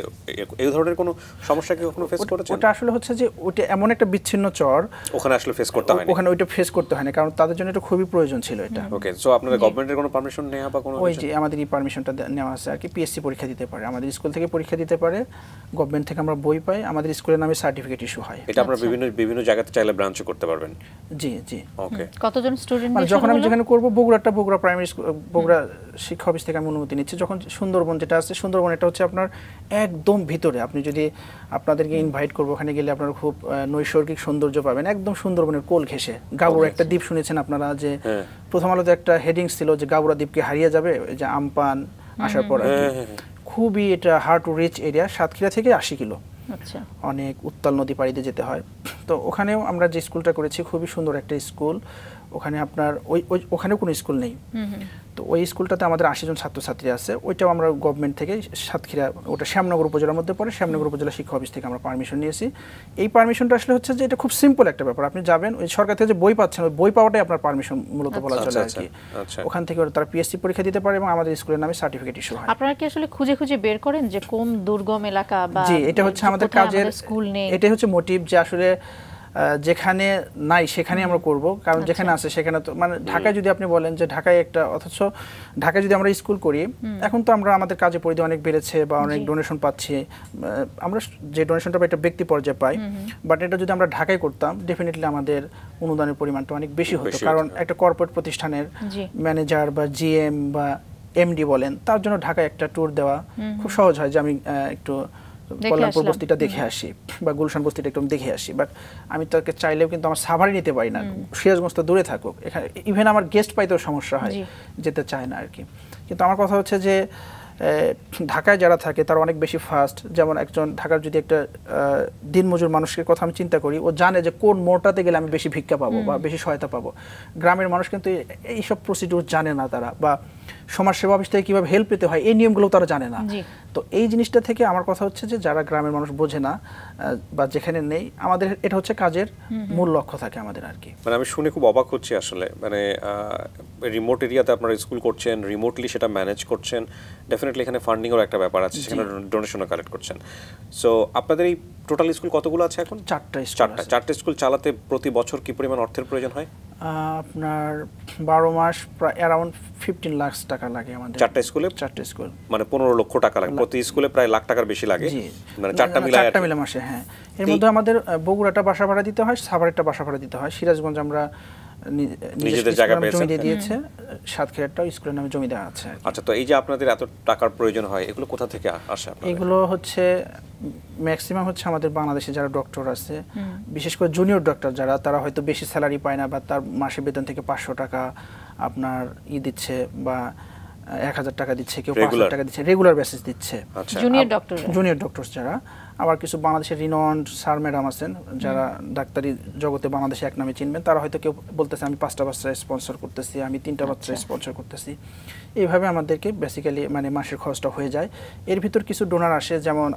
[SPEAKER 2] এই ধরনের কোনো সমস্যা কি কখনো ফেস করেছেন?
[SPEAKER 3] ওটা আসলে হচ্ছে যে ওটা এমন একটা বিচ্ছিন্ন চর।
[SPEAKER 2] ওখানে আসলে ফেস করতে হয়
[SPEAKER 3] ওখানে ওইটা ফেস করতে হয় না কারণ তাদের জন্য এটা খুবই প্রয়োজন ছিল এটা।
[SPEAKER 2] ওকে সো আপনাদের গভর্নমেন্টের কোনো পারমিশন নেওয়া বা কোনো
[SPEAKER 3] ওই যে আমাদের এই পারমিশনটা নেওয়া আছে আর কি পিএসসি পরীক্ষা দিতে পারে। আমাদের স্কুল থেকে পরীক্ষা দিতে পারে গভর্নমেন্ট থেকে আমরা বই পাই আমাদের স্কুলের নামে সার্টিফিকেট ইস্যু হয়।
[SPEAKER 2] এটা আপনারা বিভিন্ন বিভিন্ন জায়গাতে চাইলে ব্রাঞ্চ করতে পারবেন।
[SPEAKER 3] জি জি।
[SPEAKER 2] ওকে
[SPEAKER 1] কতজন স্টুডেন্ট
[SPEAKER 3] মানে যখন আমি যেখানে করব বগুড়াটা বগুড়া প্রাইমারি বগুড়া শিক্ষা অফিস থেকে আমি অনুমতি নিচ্ছি। যখন সুন্দরবন যেটা আছে সুন্দরবন এটা হচ্ছে আপনার একদম ভিতরে। আপনি যদি আপনাদেরকে ইনভাইট করব ওখানে গেলে আপনার খুব নৈসর্গিক সৌন্দর্য পাবেন। একদম সুন্দরবনের কোল ঘেসে গাবুর একটা দ্বীপ শুনেছেন আপনারা যে
[SPEAKER 2] হ্যাঁ।
[SPEAKER 3] প্রথম আলোতে একটা হেডিংস ছিল যে গাবুরা দ্বীপকে হারিয়ে যাবে যে আমপান আসার পর।
[SPEAKER 2] হ্যাঁ, হ্যাঁ।
[SPEAKER 3] খুবই এটা hard to reach area Satkhira থেকে আশি কিলো। অনেক উত্তাল নদী পাড়িতে যেতে হয়। তো ওখানেও আমরা যে স্কুলটা করেছি, খুবই সুন্দর একটা স্কুল। ওখানে আপনার ওই ওই ওখানেও কোনো স্কুল নেই। তো ওই স্কুলটাতে আমাদের আশি জন ছাত্রছাত্রী আছে ওইটাও আমরা গভর্নমেন্ট থেকে সাতক্ষীরা ওটা শ্যামনগর উপজেলার মধ্যে পড়ে শ্যামনগর উপজেলা শিক্ষা অফিস থেকে আমরা পারমিশন নিয়েছি। এই পারমিশনটা আসলে হচ্ছে যে এটা খুব সিম্পল একটা ব্যাপার। আপনি যাবেন ওই সরকার থেকে যে বই পাচ্ছেন ওই বই পাওয়াটাই আপনার পারমিশন মূলত বলা
[SPEAKER 2] আচ্ছা,
[SPEAKER 3] চলে আর
[SPEAKER 2] আচ্ছা,
[SPEAKER 3] কি।
[SPEAKER 2] আচ্ছা।
[SPEAKER 3] ওখান থেকে ওরা তারা পিএসসি পরীক্ষা দিতে পারে এবং আমাদের স্কুলের নামে সার্টিফিকেট ইস্যু হয়।
[SPEAKER 1] আপনারা কি আসলে খুঁজে খুঁজে বের করেন যে কোন দুর্গম এলাকা বা
[SPEAKER 3] জি এটা হচ্ছে আমাদের কাজের
[SPEAKER 1] স্কুল নেই?
[SPEAKER 3] এটাই হচ্ছে মোটিভ যে আসলে যেখানে নাই সেখানে আমরা করব। কারণ যেখানে আছে সেখানে তো মানে ঢাকায় যদি আপনি বলেন যে ঢাকায় একটা অথচ ঢাকায় যদি আমরা স্কুল করি এখন তো আমরা আমাদের কাজে পরিধি অনেক বেড়েছে বা অনেক ডোনেশন পাচ্ছি। আমরা যে ডোনেশনটা একটা ব্যক্তি পর্যায়ে পাই। বাট এটা যদি আমরা ঢাকায় করতাম ডেফিনেটলি আমাদের অনুদানের পরিমাণটা অনেক বেশি হতো। কারণ। একটা কর্পোরেট প্রতিষ্ঠানের ম্যানেজার বা জিএম বা এমডি বলেন তার জন্য ঢাকায় একটা ট্যুর দেওয়া খুব সহজ হয় যে আমি একটু কল্যাণপুর বস্তিটা দেখে আসি বা গুলশান বস্তিটা একটু দেখে আসি বাট আমি তাকে চাইলেও কিন্তু আমার সাভারে নিতে পারি না। সিরাজগঞ্জ তো দূরে থাকুক। এখানে ইভেন আমার গেস্ট পাইতেও সমস্যা হয় যেতে চায় না আর কি কিন্তু আমার কথা হচ্ছে যে ঢাকায় যারা থাকে তারা অনেক বেশি ফাস্ট যেমন একজন ঢাকার যদি একটা দিনমজুর মানুষের কথা আমি চিন্তা করি ও জানে যে কোন মোড়টাতে গেলে আমি বেশি ভিক্ষা পাবো বা বেশি সহায়তা পাবো। গ্রামের মানুষ কিন্তু এই- এইসব প্রসিডিউর জানে না তারা বা সমাজ সেবা অফিস থেকে কীভাবে হেল্প পেতে হয় এই নিয়মগুলো তারা জানে না। তো এই জিনিসটা থেকে আমার কথা হচ্ছে যে যারা গ্রামের মানুষ বোঝে না বা যেখানে নেই আমাদের এটা হচ্ছে কাজের মূল লক্ষ্য থাকে আমাদের আর কি।
[SPEAKER 2] মানে আমি শুনে খুব অবাক হচ্ছি আসলে। মানে রিমোট এরিয়াতে আপনারা স্কুল করছেন রিমোটলি সেটা ম্যানেজ করছেন ডেফিনেটলি এখানে ফান্ডিংয়েরও একটা ব্যাপার আছে সেখানে ডোনেশনও কালেক্ট করছেন। সো আপনাদের এই টোটাল স্কুল কতগুলো আছে এখন?
[SPEAKER 3] চারটা
[SPEAKER 2] চারটা। চারটে স্কুল চালাতে প্রতি বছর কি পরিমাণ অর্থের প্রয়োজন হয়?
[SPEAKER 3] আপনার বারো মাস প্রায় অ্যারাউন্ড ফিফটিন লাখ টাকা লাগে আমাদের।
[SPEAKER 2] চারটা স্কুলে?
[SPEAKER 3] চারটে স্কুল।
[SPEAKER 2] মানে পনেরো লক্ষ টাকা লাগে। প্রতি স্কুলে প্রায় লাখ টাকার বেশি লাগে। মানে চারটা মিলে
[SPEAKER 3] চারটা মিলে মাসে হ্যাঁ। এর মধ্যে আমাদের বগুড়াটা বাসা ভাড়া দিতে হয় সাভারেরটা বাসা ভাড়া দিতে হয়। সিরাজগঞ্জ আমরা
[SPEAKER 2] নিজেদের জায়গা
[SPEAKER 3] জমি দিয়েছে। সাতক্ষীরাটাও স্কুলের নামে জমি দেওয়া আছে
[SPEAKER 2] আচ্ছা তো এই যে আপনাদের এত টাকার প্রয়োজন হয় এগুলো কোথা থেকে আসে
[SPEAKER 3] এগুলো হচ্ছে ম্যাক্সিমাম হচ্ছে আমাদের বাংলাদেশে যারা ডক্টর আছে বিশেষ করে জুনিয়র ডক্টর যারা তারা হয়তো বেশি স্যালারি পায় না বা তার মাসে বেতন থেকে পাঁচশো টাকা আপনার ই দিচ্ছে বা এক হাজার টাকা দিচ্ছে কেউ পাঁচ হাজার টাকা দিচ্ছে রেগুলার বেসিস দিচ্ছে।
[SPEAKER 2] আচ্ছা।
[SPEAKER 1] জুনিয়র ডক্টর
[SPEAKER 3] জুনিয়র ডক্টরস যারা আবার কিছু বাংলাদেশের রিনন্ড স্যার ম্যাডাম আছেন যারা ডাক্তারি জগতে বাংলাদেশে এক নামে চিনবেন তারা হয়তো কেউ বলতেছে আমি পাঁচটা বাচ্চা স্পন্সর করতেছি আমি তিনটা বাচ্চা স্পন্সর করতেছি। এইভাবে আমাদেরকে বেসিক্যালি মানে মাসের খরচটা হয়ে যায়। এর ভিতর কিছু ডোনার আসে যেমন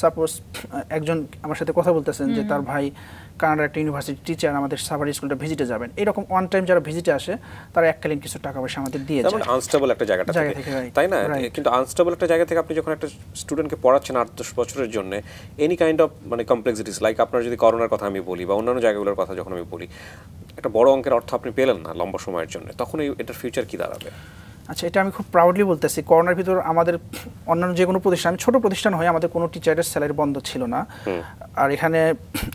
[SPEAKER 3] সাপোজ একজন আমার সাথে কথা বলতেছেন যে তার ভাই কানাডার একটা ইউনিভার্সিটি টিচার আমাদের সাভার স্কুলটা ভিজিটে যাবেন। এরকম ওয়ান টাইম যারা ভিজিটে আসে তারা এককালীন কিছু টাকা পয়সা আমাদের দিয়ে
[SPEAKER 2] তার
[SPEAKER 3] যায়।
[SPEAKER 2] মানে আনস্টেবল একটা জায়গাটা
[SPEAKER 3] জায়গা
[SPEAKER 2] থেকে।
[SPEAKER 3] থেকে,
[SPEAKER 2] তাই না? কিন্তু আনস্টেবল একটা জায়গা থেকে আপনি যখন একটা স্টুডেন্টকে পড়াচ্ছেন আট দশ বছরের জন্য এনি কাইন্ড অফ মানে কমপ্লেক্সিটিস লাইক আপনার যদি করোনার কথা আমি বলি বা অন্যান্য জায়গাগুলোর কথা যখন আমি বলি, একটা বড় অঙ্কের অর্থ আপনি পেলেন না লম্বা সময়ের জন্য, তখন এটার ফিউচার কি দাঁড়াবে?
[SPEAKER 3] আচ্ছা এটা আমি খুব প্রাউডলি বলতেছি। করোনার ভিতর আমাদের অন্যান্য যে কোনো প্রতিষ্ঠান আমি ছোট প্রতিষ্ঠান হয়ে আমাদের কোনো টিচারের স্যালারি বন্ধ ছিল না। আর এখানে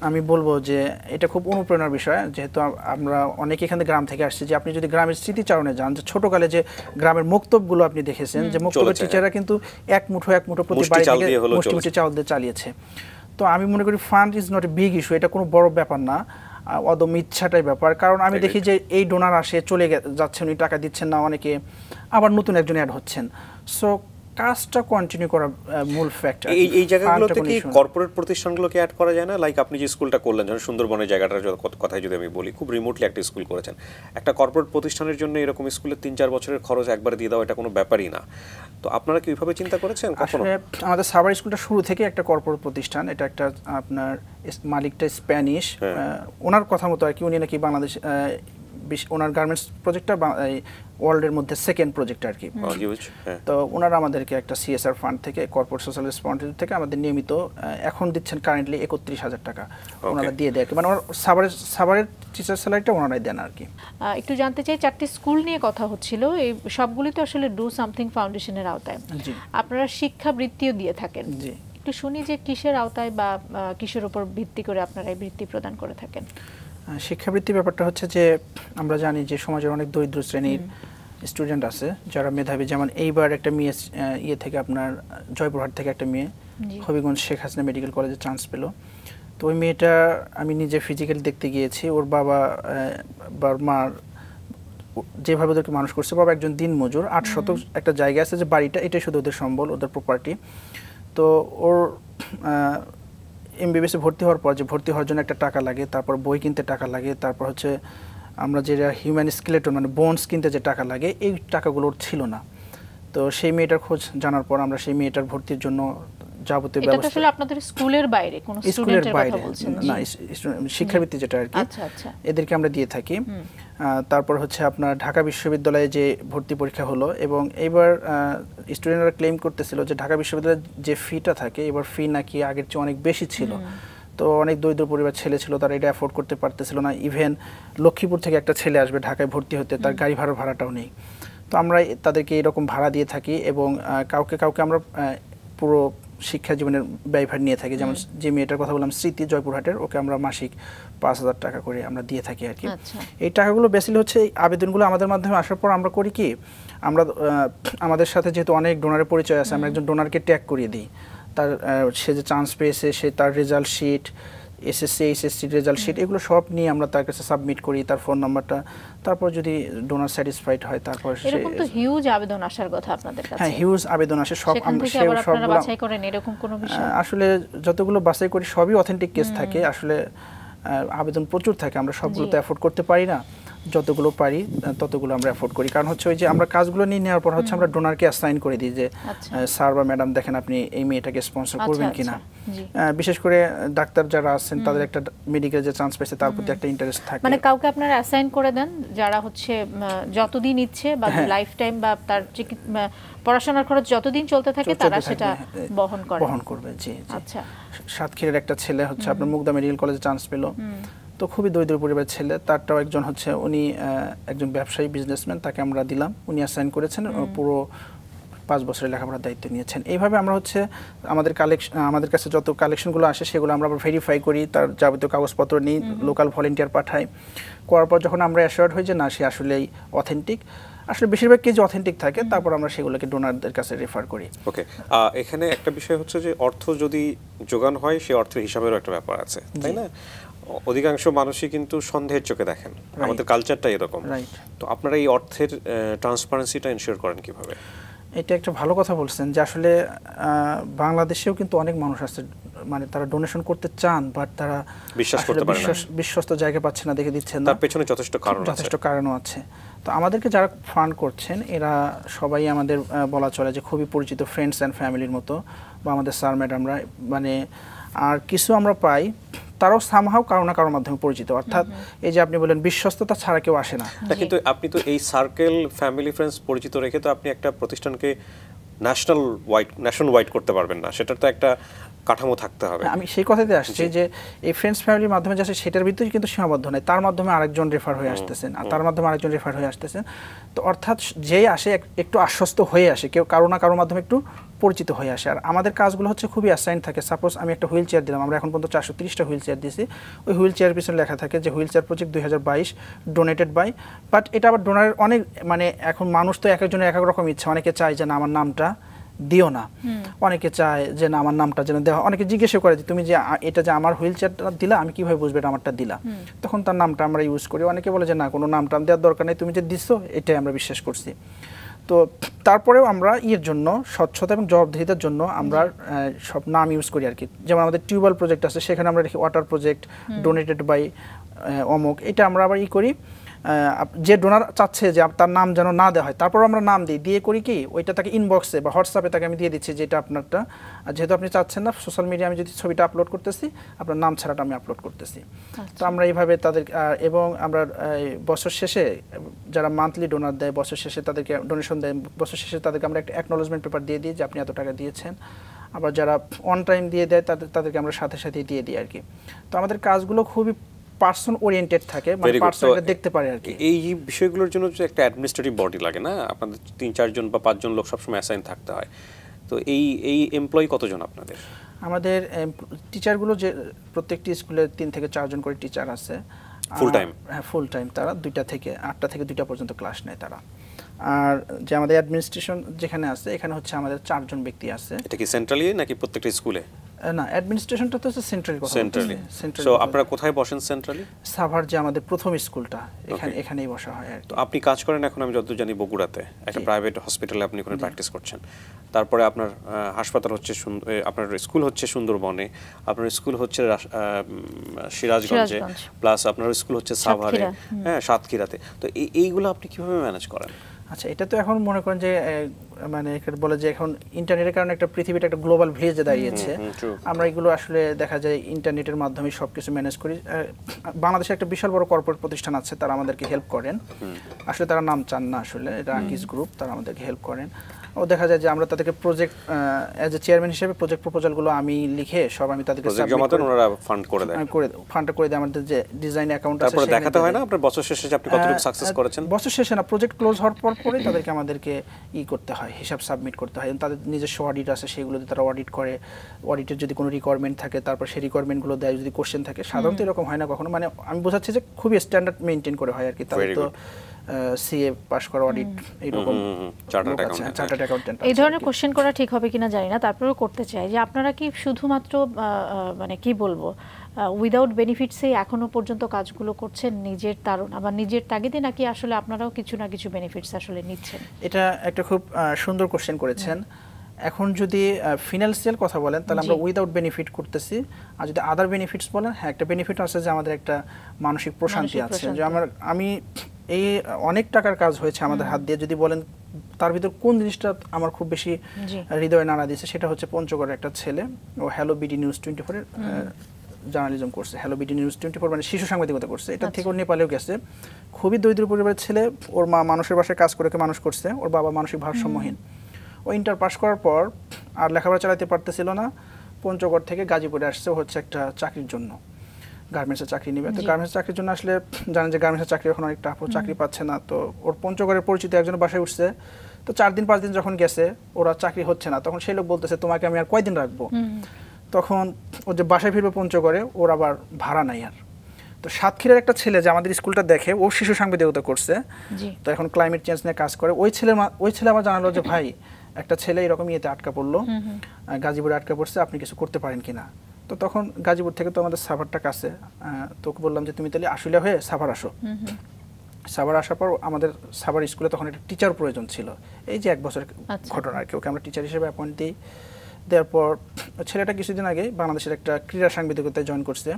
[SPEAKER 3] আমি বলব যে এটা খুব অনুপ্রেরণার বিষয় যেহেতু আমরা অনেকে এখানে গ্রাম থেকে আসছি যে আপনি যদি গ্রামের স্মৃতিচারণে যান যে ছোটকালে যে গ্রামের মক্তবগুলো আপনি দেখেছেন যে মক্তবের টিচাররা কিন্তু এক মুঠো এক মুঠো প্রতি বাড়ি
[SPEAKER 2] চাল
[SPEAKER 3] থেকে
[SPEAKER 2] দিয়ে
[SPEAKER 3] মুষ্টি। মুষ্টি চাউল দিয়ে চালিয়েছে। তো আমি মনে করি fund is not a big issue এটা কোনো বড় ব্যাপার না। অদম ইচ্ছাটাই ব্যাপার। কারণ আমি দেখি যে এই ডোনার আসে চলে যাচ্ছেন উনি টাকা দিচ্ছেন না অনেকে। আবার নতুন একজন অ্যাড হচ্ছেন। সো কাজটা কন্টিনিউ করা মূল ফ্যাক্টর
[SPEAKER 2] এই এই জায়গাগুলোতে কি কর্পোরেট প্রতিষ্ঠানগুলোকে অ্যাড করা যায় না? লাইক আপনি যে স্কুলটা করলেন যেমন সুন্দরবনের জায়গাটার কথাই যদি আমি বলি খুব রিমোটলি একটা স্কুল করেছেন। একটা কর্পোরেট প্রতিষ্ঠানের জন্য এরকম স্কুলের তিন চার বছরের খরচ একবার দিয়ে দেওয়া এটা কোনো ব্যাপারই না। তো আপনারা কি ওইভাবে চিন্তা করেছেন কখনো?
[SPEAKER 3] আমাদের সাভার স্কুলটা শুরু থেকে একটা কর্পোরেট প্রতিষ্ঠান। এটা একটা আপনার মালিকটা স্প্যানিশ। ওনার কথা মতো আর কি উনি নাকি বাংলাদেশ ওনার গার্মেন্টস প্রজেক্টটা ওয়ার্ল্ডের মধ্যে সেকেন্ড প্রজেক্ট আর কি তো ওনারা আমাদেরকে একটা সিএসআর ফান্ড থেকে কর্পোরেট সোশ্যাল রেসপন্সিবিলিটি থেকে আমাদের নিয়মিত এখন দিচ্ছেন কারেন্টলি একত্রিশ হাজার টাকা ওনারা দিয়ে দেয় আর কি। মানে ওনার সাভারের সাভারের টিচার স্যালারিটা ওনারাই দেন আর কি
[SPEAKER 1] একটু জানতে চাই চারটি স্কুল নিয়ে কথা হচ্ছিল এই সবগুলি তো আসলে ডু সামথিং ফাউন্ডেশনের আওতায়। আপনারা শিক্ষা বৃত্তিও দিয়ে থাকেন।
[SPEAKER 3] জি।
[SPEAKER 1] একটু শুনি যে কিসের আওতায় বা কিসের উপর ভিত্তি করে আপনারা এই বৃত্তি প্রদান করে থাকেন?
[SPEAKER 3] শিক্ষাবৃত্তি ব্যাপারটা হচ্ছে যে আমরা জানি যে সমাজের অনেক দরিদ্র শ্রেণির স্টুডেন্ট আছে যারা মেধাবী। যেমন এইবার একটা মেয়ে ইয়ে থেকে আপনার জয়পুরহাট থেকে একটা মেয়ে হবিগঞ্জ শেখ হাসিনা মেডিকেল কলেজে চান্স পেল। তো ওই মেয়েটা আমি নিজে ফিজিক্যালি দেখতে গিয়েছি ওর বাবা বা মার যেভাবে ওদেরকে মানুষ করছে বাবা একজন দিন মজুর আট শতক একটা জায়গা আছে যে বাড়িটা এটাই শুধু ওদের সম্বল ওদের প্রপার্টি তো ওর এমবিবিএসে ভর্তি হওয়ার পর যে ভর্তি হওয়ার জন্য একটা টাকা লাগে, তারপর বই কিনতে টাকা লাগে, তারপর হচ্ছে আমরা যেটা হিউম্যান স্কেলেটন মানে বোনস কিনতে যে টাকা লাগে, এই টাকাগুলোর ছিল না। তো সেই মেয়েটার খোঁজ জানার পর আমরা সেই মেয়েটার ভর্তির জন্য যাবতীয়
[SPEAKER 1] এটা
[SPEAKER 3] ব্যবস্থা।
[SPEAKER 1] আসলে আপনাদের স্কুলের বাইরে কোন স্টুডেন্টের কথা বলছেন
[SPEAKER 3] না। শিক্ষাবৃত্তি যেটা আর কি।
[SPEAKER 1] আচ্ছা আচ্ছা।
[SPEAKER 3] এদেরকে আমরা দিয়ে থাকি। তারপর হচ্ছে আপনার ঢাকা বিশ্ববিদ্যালয়ে যে ভর্তি পরীক্ষা হলো এবং এবার স্টুডেন্টরা ক্লেম করতেছিল যে ঢাকা বিশ্ববিদ্যালয়ের যে ফিটা থাকে এবার ফি নাকি আগের চেয়ে অনেক বেশি ছিল। তো অনেক দরিদ্র পরিবার ছেলে ছিল তারা এটা অ্যাফোর্ড করতে পারতেছিল না। ইভেন লক্ষ্মীপুর থেকে একটা ছেলে আসবে ঢাকায় ভর্তি হতে তার গাড়ি ভাড়া ভাড়াটাও নেই। তো আমরা তাদেরকে এরকম ভাড়া দিয়ে থাকি এবং কাউকে কাউকে আমরা পুরো শিক্ষা জীবনের ব্যয়ভার নিয়ে থাকি। যেমন যে মেয়েটার কথা বললাম স্মৃতি জয়পুরহাটের ওকে আমরা মাসিক পাঁচ হাজার টাকা করে আমরা দিয়ে থাকি আর কি।
[SPEAKER 1] আচ্ছা।
[SPEAKER 3] এই টাকাগুলো বেসিলি হচ্ছে এই আবেদনগুলো আমাদের মাধ্যমে আসার পর আমরা করি কি আমরা আমাদের সাথে যেহেতু অনেক ডোনারের পরিচয় আছে আমরা একজন ডোনারকে ট্যাগ করিয়ে দিই। তার সে যে চান্স পেয়েছে সে তার result sheet SSC HSC result sheet এগুলো সব নিয়ে আমরা তার কাছে সাবমিট করি তার ফোন নাম্বারটা তারপর যদি ডোনার স্যাটিসফাইড হয় তারপর
[SPEAKER 1] এরকম তো হিউজ আবেদন আসার কথা আপনাদের কাছে।
[SPEAKER 3] হ্যাঁ হিউজ আবেদন আসে সব আমরা
[SPEAKER 1] সব আপনারা
[SPEAKER 3] সবগুলো
[SPEAKER 1] বাছাই করেন এরকম কোনো বিষয়?
[SPEAKER 3] আসলে যতগুলো বাছাই করি সবই অথেন্টিক কেস থাকে। আসলে আবেদন প্রচুর থাকে আমরা সবগুলো তো অ্যাফোর্ড করতে পারি না। যতগুলো পারি ততগুলো আমরা অ্যাফোর্ড করি। কারণ হচ্ছে ওই যে আমরা কাজগুলো নিয়ে নেওয়ার পর হচ্ছে আমরা ডোনারকে অ্যাসাইন করে দিই যে
[SPEAKER 1] আচ্ছা।
[SPEAKER 3] স্যার বা ম্যাডাম দেখেন আপনি এই মেয়েটাকে স্পন্সর
[SPEAKER 1] আচ্ছা,
[SPEAKER 3] করবেন
[SPEAKER 1] আচ্ছা,
[SPEAKER 3] কিনা। বিশেষ করে ডাক্তার যারা আছেন তাদের একটা মেডিকেল যে চান্স পেয়েছে তার প্রতি একটা ইন্টারেস্ট থাকে।
[SPEAKER 1] মানে কাউকে আপনারা অ্যাসাইন করে দেন যারা হচ্ছে যতদিন ইচ্ছে বা
[SPEAKER 3] হ্যাঁ।
[SPEAKER 1] লাইফ টাইম বা তার পড়াশোনার খরচ যতদিন চলতে থাকে তারা সেটা
[SPEAKER 3] হ্যাঁ,
[SPEAKER 1] বহন করে।
[SPEAKER 3] বহন করবে জি
[SPEAKER 1] আচ্ছা।
[SPEAKER 3] সাতক্ষীরের একটা ছেলে হচ্ছে আপনার মুগদা মেডিকেল কলেজে চান্স পেল। তো খুবই দরিদ্র পরিবারের ছেলে তারটাও একজন হচ্ছে উনি একজন ব্যবসায়ী বিজনেসম্যান তাকে আমরা দিলাম। উনি অ্যাসাইন করেছেন পুরো পাঁচ বছরের লেখাপড়ার দায়িত্ব নিয়েছেন। এইভাবে আমরা হচ্ছে আমাদের কালেকশন আমাদের কাছে যত কালেকশনগুলো আসে সেগুলো আমরা আবার ভেরিফাই করি তার যাবতীয় কাগজপত্র নিই লোকাল ভলেন্টিয়ার পাঠাই। করার পর যখন আমরা অ্যাসিওর্ড হই যে না সে আসলেই অথেন্টিক আসলে বেশিরভাগ কেজি অথেন্টিক থাকে তারপর আমরা সেগুলোকে ডোনারদের কাছে রেফার করি।
[SPEAKER 2] ওকে এখানে একটা বিষয় হচ্ছে যে অর্থ যদি যোগান হয় সে অর্থের হিসাবেরও একটা ব্যাপার আছে তাই না? অধিকাংশ মানুষই কিন্তু সন্দেহের চোখে দেখেন। আমাদের কালচারটা এরকম. তো আপনারা এই অর্থের ট্রান্সপারেন্সিটা এনশিওর করেন কীভাবে?
[SPEAKER 3] এটা একটা ভালো কথা বলছেন যে আসলে বাংলাদেশেও কিন্তু অনেক মানুষ আছে মানে তারা ডোনেশন করতে চান বাট তারা
[SPEAKER 2] বিশ্বাস করতে পারে না।
[SPEAKER 3] বিশ্বস্ত জায়গা পাচ্ছে না দেখে দিচ্ছেন না।
[SPEAKER 2] তার পেছনে যথেষ্ট কারণ আছে।
[SPEAKER 3] যথেষ্ট কারণও আছে। তো আমাদেরকে যারা ফান্ড করছেন এরা সবাই আমাদের বলা চলে যে খুবই পরিচিত ফ্রেন্ডস অ্যান্ড ফ্যামিলির মতো বা আমাদের স্যার ম্যাডামরা মানে আর কিছু আমরা পাই তারাও সামহাও কারও না কারোর মাধ্যমে পরিচিত। অর্থাৎ এই যে আপনি বলেন বিশ্বস্ততা ছাড়া কেউ আসে না।
[SPEAKER 2] কিন্তু আপনি তো এই সার্কেল ফ্যামিলি ফ্রেন্ডস পরিচিত রেখে তো আপনি একটা প্রতিষ্ঠানকে ন্যাশনাল ওয়াইড ন্যাশনাল ওয়াইড করতে পারবেন না। সেটার তো একটা কাঠামো থাকতে হবে।
[SPEAKER 3] আমি সেই কথাতে আসছি যে এই ফ্রেন্ডস ফ্যামিলির মাধ্যমে যাচ্ছে সেটার ভিতরে কিন্তু সীমাবদ্ধ নয়। তার মাধ্যমে আরেকজন রেফার হয়ে আসতেছেন। আর তার মাধ্যমে আরেকজন রেফার হয়ে আসতেছেন। তো অর্থাৎ যেই আসে এক- একটু আশ্বস্ত হয়ে আসে। কেউ কারও না কারোর মাধ্যমে একটু পরিচিত হয়ে আসে। আর আমাদের কাজগুলো হচ্ছে খুবই অ্যাসাইন থাকে। সাপোজ আমি একটা হুইল চেয়ার দিলাম আমরা এখন পর্যন্ত চারশো তিরিশটা হুইল চেয়ার দিয়েছি ওই হুইল চেয়ার পিছনে লেখা থাকে যে হুইল চেয়ার প্রজেক্ট দুই হাজার বাইশ ডোনেটেড বাই বাট এটা আবার ডোনারের অনেক মানে এখন মানুষ তো এক একজনের এক এক রকম ইচ্ছা। অনেকে চায় যে না আমার নামটা দিও না। অনেকে চায় যে না আমার নামটা যেন দেওয়া অনেকে জিজ্ঞেস করে যে তুমি যে এটা যে আমার হুইল চেয়ারটা দিলা আমি কীভাবে বুঝবে এটা আমারটা দিলা? তখন তার নামটা আমরা ইউজ করি। অনেকে বলে যে না কোনো নাম টাম দেওয়ার দরকার নেই। তুমি যে দিছো এটাই আমরা বিশ্বাস করছি। তো তারপরেও আমরা ইয়ের জন্য স্বচ্ছতা এবং জবাবদিহিতার জন্য আমরা সব নাম ইউজ করি আর কি যেমন আমাদের টিউবওয়েল প্রজেক্ট আছে সেখানে আমরা রেখি ওয়াটার প্রজেক্ট ডোনেটেড বাই অমুক এটা আমরা আবার ই করি। যে ডোনার চাচ্ছে যে তার নাম যেন না দেওয়া হয় তারপর আমরা নাম দিই। দিয়ে করি কি ওইটা তাকে ইনবক্সে বা হোয়াটসঅ্যাপে তাকে আমি দিয়ে দিচ্ছি যে এটা আপনারটা যেহেতু আপনি চাচ্ছেন না সোশ্যাল মিডিয়া আমি যদি ছবিটা আপলোড করতেছি আপনার নাম ছাড়াটা আমি আপলোড করতেছি। তো আমরা এইভাবে তাদের এবং আমরা বছর শেষে যারা মান্থলি ডোনার দেয় বছর শেষে তাদেরকে ডোনেশন দেয় বছর শেষে তাদেরকে আমরা একটা অ্যাকনোলজমেন্ট পেপার দিয়ে দিই যে আপনি এত টাকা দিয়েছেন। আবার যারা অন টাইম দিয়ে দেয় তাদের তাদেরকে আমরা সাথে সাথে দিয়ে দিই আর কি। তো আমাদের কাজগুলো খুবই পার্সন ওরিয়েন্টেড থাকে মানে
[SPEAKER 2] Very good.
[SPEAKER 3] পার্সন এটা দেখতে পারে আর কি।
[SPEAKER 2] এই বিষয়গুলোর জন্য যে একটা অ্যাডমিনিস্ট্রেটিভ বডি লাগে না? আপনাদের তিন চারজন বা পাঁচজন লোক সবসময় অ্যাসাইন থাকতে হয়। তো এই এই এমপ্লয়ি কতজন আপনাদের?
[SPEAKER 3] আমাদের টিচারগুলো যে প্রত্যেকটি স্কুলে তিন থেকে চারজন করে টিচার আছে। ফুল
[SPEAKER 2] টাইম
[SPEAKER 3] হ্যাঁ ফুল টাইম তারা দুইটা থেকে আটটা থেকে দুইটা পর্যন্ত ক্লাস নেয় তারা। আর যে আমাদের অ্যাডমিনিস্ট্রেশন যেখানে আছে এখানে হচ্ছে আমাদের চারজন ব্যক্তি আছে।
[SPEAKER 2] এটা কি সেন্ট্রালি নাকি প্রত্যেকটা স্কুলে?
[SPEAKER 3] না অ্যাডমিনিস্ট্রেশনটা তো হচ্ছে সেন্ট্রাল
[SPEAKER 2] সেন্ট্রালি সো আপনারা কোথায় বসেন সেন্ট্রালি
[SPEAKER 3] সাভার যে আমাদের প্রথম স্কুলটা এখানে এখানেই বসা হয় আর
[SPEAKER 2] তো আপনি কাজ করেন এখন আমি যতদূর জানি বগুড়াতে। একটা প্রাইভেট হসপিটালে আপনি ওখানে প্র্যাকটিস করছেন। তারপরে আপনার হাসপাতাল হচ্ছে আপনার স্কুল হচ্ছে সুন্দরবনে আপনার স্কুল হচ্ছে আহ, সিরাজগঞ্জে প্লাস আপনার স্কুল হচ্ছে সাভারে। হ্যাঁ সাতক্ষীরাতে। তো এই এইগুলো আপনি কীভাবে ম্যানেজ করেন?
[SPEAKER 3] আচ্ছা এটা তো এখন মনে করেন যে মানে এখানে বলে যে এখন ইন্টারনেটের কারণে একটা পৃথিবীটা একটা গ্লোবাল ভিলেজে দাঁড়িয়েছে। আমরা এগুলো আসলে দেখা যায় ইন্টারনেটের মাধ্যমে সব কিছু ম্যানেজ করি বাংলাদেশে একটা বিশাল বড় কর্পোরেট প্রতিষ্ঠান আছে তারা আমাদেরকে হেল্প করেন। আসলে তারা নাম চান না আসলে এটা আকিস গ্রুপ তারা আমাদেরকে হেল্প করেন। ও দেখা যায় যে আমরা তাদেরকে প্রজেক্ট অ্যাজ এ চেয়ারম্যান হিসেবে প্রজেক্ট প্রপোজালগুলো আমি লিখে সব আমি তাদেরকে
[SPEAKER 2] জমা দেন
[SPEAKER 3] করে-
[SPEAKER 2] ওনারা ফান্ড করে দেয়।
[SPEAKER 3] আমি করে ফান্ডটা করে দিই আমাদের যে ডিজাইন অ্যাকাউন্ট আছে
[SPEAKER 2] তারপরে দেখাতে হয় না। আপনার বছর শেষে যে আপনি কতটুকু সাকসেস করেছেন?
[SPEAKER 3] বছর শেষে না প্রজেক্ট ক্লোজ হওয়ার পর পরে তাদেরকে আমাদেরকে ই করতে হয় হিসাব সাবমিট করতে হয়। তাদের নিজস্ব অডিট আছে সেগুলো সেগুলোতে তারা অডিট করে। অডিটের যদি কোনো রিকোয়ারমেন্ট থাকে তারপর সেই রিকোয়ারমেন্টগুলো দেয়। যদি কোশ্চেন থাকে সাধারণত এরকম হয় না কখনো। মানে আমি বোঝাচ্ছি যে খুবই স্ট্যান্ডার্ড মেনটেন করে হয় আর কি। তাদের তো. সিএ পাস করা অডিট
[SPEAKER 2] হুম,
[SPEAKER 3] চার্টার্ড অ্যাকাউন্টেন্ট
[SPEAKER 1] এই ধরনের কোশ্চেন করা ঠিক হবে কিনা জানি না তারপরেও করতে চাই যে আপনারা কি শুধুমাত্র মানে কি বলব উইদাউট বেনিফিটসে এখনও পর্যন্ত কাজগুলো করছেন নিজের তারুণ আবার নিজের তাগিদে নাকি আসলে আপনারাও কিছু না কিছু বেনিফিটস আসলে নিচ্ছেন?
[SPEAKER 3] এটা একটা খুব সুন্দর কোশ্চেন করেছেন। এখন যদি ফিনান্সিয়াল কথা বলেন তাহলে আমরা উইদাউট বেনিফিট করতেছি। আর যদি আদার বেনিফিটস বলেন হ্যাঁ একটা বেনিফিট আছে যে আমাদের একটা মানসিক প্রশান্তি আছে। যে আমার আমি এই অনেক টাকার কাজ হয়েছে আমাদের হাত দিয়ে। যদি বলেন তার ভিতর কোন জিনিসটা আমার খুব বেশি। হৃদয়ে নাড়া দিয়েছে সেটা হচ্ছে পঞ্চগড়ের একটা ছেলে। ও হ্যালো বিডি নিউজ টোয়েন্টি ফোরের জার্নালিজম করছে। Hello BD news twenty four মানে শিশু সাংবাদিকতা করছে। এটা থেকে ওর নেপালেও গেছে। খুবই দরিদ্র পরিবারের ছেলে। ওর মা মানুষের বাসায় কাজ করে মানুষ করছে। ওর বাবা মানসিক ভারসাম্যহীন। ও ইন্টার পাস করার পর আর লেখাপড়া চালাতে পারতেছিল না। পঞ্চগড় থেকে গাজীপুরে আসছে। ও হচ্ছে একটা চাকরির জন্য। গার্মেন্টসের চাকরি নেবে। তো
[SPEAKER 1] জি।
[SPEAKER 3] গার্মেন্টস চাকরির জন্য আসলে জানেন যে গার্মেন্টসের চাকরি এখন অনেক টাফ চাকরি পাচ্ছে না। তো ওর পঞ্চগড়ের পরিচিত একজন বাসায় উঠছে। তো চার দিন পাঁচ দিন যখন গেছে ওরা চাকরি হচ্ছে না। তখন সেই লোক বলতেছে তোমাকে আমি আর কয়দিন রাখব? তখন ও যে বাসায় ফিরবে পঞ্চগড়ে ওর আবার ভাড়া নাই আর। তো সাতক্ষীরার একটা ছেলে যে আমাদের স্কুলটা দেখে ও শিশু সাংবাদিকতা করছে। তো এখন ক্লাইমেট চেঞ্জ নিয়ে কাজ করে। ওই ছেলে ওই ছেলে আমার জানালো যে ভাই একটা ছেলে এরকম ইয়েতে আটকা পড়ল। গাজীপুরে আটকা পড়ছে। আপনি কিছু করতে পারেন কিনা? তো তখন গাজীপুর থেকে তো আমাদের সাভারটা কাছে তোকে বললাম যে তুমি তাহলে আশুলিয়া হয়ে সাভার আসো। সাভার আসার পর আমাদের সাভার স্কুলে তখন একটা টিচার প্রয়োজন ছিল। এই যে এক বছরের
[SPEAKER 1] আচ্ছা।
[SPEAKER 3] ঘটনা আর কি ওকে আমরা টিচার হিসেবে অ্যাপয়েন্ট দিই। দেওয়ার পর ছেলেটা কিছুদিন আগে বাংলাদেশের একটা ক্রীড়া সাংবাদিকতায় জয়েন করছে।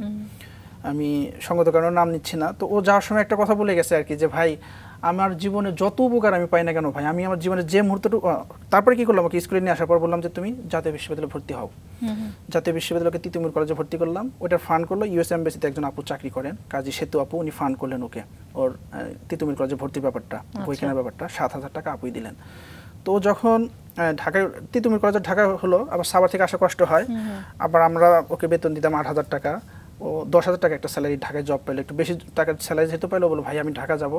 [SPEAKER 3] আমি সঙ্গত কারণে নাম নিচ্ছি না। তো ও যাওয়ার সময় একটা কথা বলে গেছে আর কি যে ভাই আমার জীবনে যত উপকার আমি পাই না কেন ভাই আমি আমার জীবনে যে মুহূর্তটুকু তারপরে কি করলাম ওকে স্কুলে নিয়ে আসার পর বললাম যে তুমি জাতীয় বিশ্ববিদ্যালয়ে ভর্তি হও। জাতীয় বিশ্ববিদ্যালয়কে তিতুমির কলেজে ভর্তি করলাম। ওটার ফান্ড করল ইউএস এমবেসিতে একজন আপু চাকরি করেন কাজী সেতু আপু উনি ফান্ড করলেন ওকে ওর তিতুমির কলেজে ভর্তির ব্যাপারটা বই
[SPEAKER 1] আচ্ছা।
[SPEAKER 3] কেনার ব্যাপারটা সাত হাজার টাকা আপুই দিলেন। তো যখন ঢাকায় তিতুমির কলেজে ঢাকা হলো আবার সাবার থেকে আসা কষ্ট হয় আবার আমরা ওকে বেতন দিতাম আট হাজার টাকা। ও দশ হাজার টাকা একটা স্যালারি ঢাকায় জব পেল একটু বেশি টাকার স্যালারি যেহেতু পেল বলো ভাই আমি ঢাকা যাব।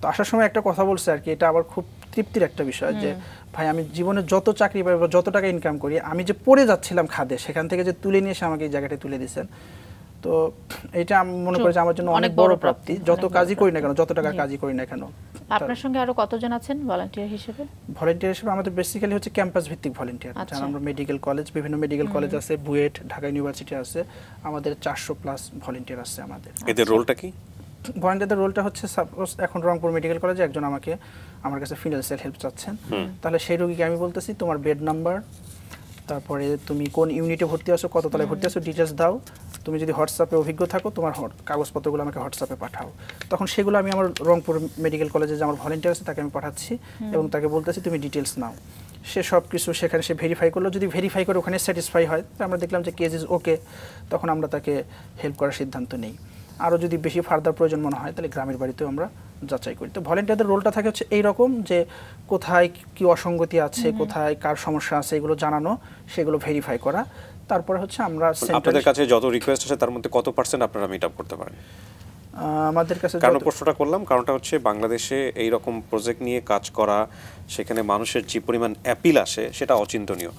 [SPEAKER 3] তো আসার সময় একটা কথা বলছে আর কি এটা আবার খুব তৃপ্তির একটা বিষয় যে ভাই আমি জীবনে যত চাকরি পাই বা যত টাকা ইনকাম করি আমি যে পড়ে যাচ্ছিলাম খাদে সেখান থেকে যে তুলে নিয়ে এসে আমাকে এই জায়গাটায় তুলে দিয়েছেন। তো এটা আমি মনে করি যে আমার জন্য
[SPEAKER 1] অনেক বড় প্রাপ্তি,
[SPEAKER 3] যত কাজই করি না কেন যত টাকা
[SPEAKER 1] জি।
[SPEAKER 3] কাজই করি না কেন
[SPEAKER 1] আপনার সঙ্গে আরও কতজন আছেন ভলান্টিয়ার হিসেবে?
[SPEAKER 3] ভলেন্টিয়ার হিসেবে আমাদের বেসিক্যালি হচ্ছে ক্যাম্পাস ভিত্তিক ভলেন্টিয়ার
[SPEAKER 1] আচ্ছা।
[SPEAKER 3] যারা আমরা মেডিকেল কলেজ বিভিন্ন মেডিকেল কলেজ আছে বুয়েট ঢাকা ইউনিভার্সিটি আছে আমাদের চারশো প্লাস ভলেন্টিয়ার আছে আমাদের।
[SPEAKER 2] এদের রোলটা কি?
[SPEAKER 3] ভলেন্টিয়ারদের রোলটা হচ্ছে সাপোজ এখন রংপুর মেডিকেল কলেজে একজন আমাকে আমার কাছে ফিনান্সিয়াল হেল্প চাচ্ছেন। তাহলে সেই রোগীকে আমি বলতেছি তোমার বেড নাম্বার তারপরে তুমি কোন ইউনিটে ভর্তি আছো কত তলায় ভর্তি আছো ডিটেলস দাও। তুমি যদি হোয়াটসঅ্যাপে অভিজ্ঞ থাকো তোমার কাগজপত্রগুলো আমাকে হোয়াটসঅ্যাপে পাঠাও। তখন সেগুলো আমি আমার রংপুর মেডিকেল কলেজে যে আমার ভলেন্টিয়ার আছে তাকে আমি পাঠাচ্ছি এবং তাকে বলতেছি তুমি ডিটেলস নাও। সে সব কিছু সেখানে সে ভেরিফাই করল। যদি ভেরিফাই করে ওখানে স্যাটিসফাই হয় আমরা দেখলাম যে কেজ ইজ ওকে তখন আমরা তাকে হেল্প করার সিদ্ধান্ত নেই। আরও যদি বেশি ফার্দার প্রয়োজন মনে হয় তাহলে গ্রামের বাড়িতেও আমরা যাচাই করি। তো ভলেন্টিয়ারদের রোলটা থাকে হচ্ছে এইরকম যে কোথায় কি অসঙ্গতি আছে কোথায় কার সমস্যা আছে এগুলো জানানো সেগুলো ভেরিফাই করা। তারপরে হচ্ছে আমরা
[SPEAKER 2] আপনাদের কাছে যত রিকোয়েস্ট আছে তার মধ্যে কত পার্সেন্ট আপনারা মিট আপ করতে পারেন?
[SPEAKER 3] আমাদের কাছে
[SPEAKER 2] কারণ প্রশ্নটা করলাম? কারণটা হচ্ছে বাংলাদেশে এই রকম প্রজেক্ট নিয়ে কাজ করা সেখানে মানুষের যে পরিমাণ অ্যাপিল আসে সেটা অচিন্তনীয়।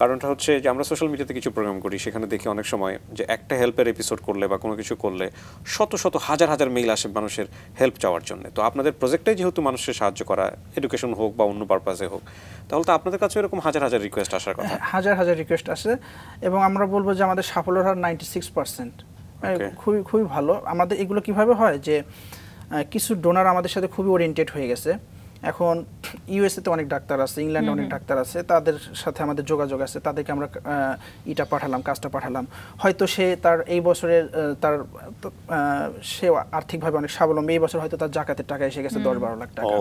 [SPEAKER 2] কারণটা হচ্ছে যে আমরা সোশ্যাল মিডিয়াতে কিছু প্রোগ্রাম করি সেখানে দেখি অনেক সময় যে একটা হেল্পের এপিসোড করলে বা কোনো কিছু করলে শত শত হাজার হাজার মেইল আসে মানুষের হেল্প চাওয়ার জন্য। তো আপনাদের প্রজেক্টটাই যেহেতু মানুষের সাহায্য করা এডুকেশন হোক বা অন্য পারপাসে হোক তাহলে তো আপনাদের কাছে এরকম হাজার হাজার রিকোয়েস্ট আসার কথা।
[SPEAKER 3] হ্যাঁ, হাজার হাজার রিকোয়েস্ট আসে এবং আমরা বলব যে আমাদের সাফল্যের হার নাইনটি সিক্স পার্সেন্ট. খুবই খুবই ভালো। আমাদের এগুলো কীভাবে হয় যে কিছু ডোনার আমাদের সাথে খুবই ওরিয়েন্টেড হয়ে গেছে। এখন ইউএসএ তে অনেক ডাক্তার আছে ইংল্যান্ডে অনেক ডাক্তার আছে তাদের সাথে আমাদের যোগাযোগ আছে তাদেরকে আমরা ইটা পাঠালাম কাজটা পাঠালাম। হয়তো সে তার এই বছরের তার সে আর্থিকভাবে অনেক স্বাবলম্বী এই বছর হয়তো তার জাকাতের টাকা এসে গেছে দশ বারো লাখ টাকা।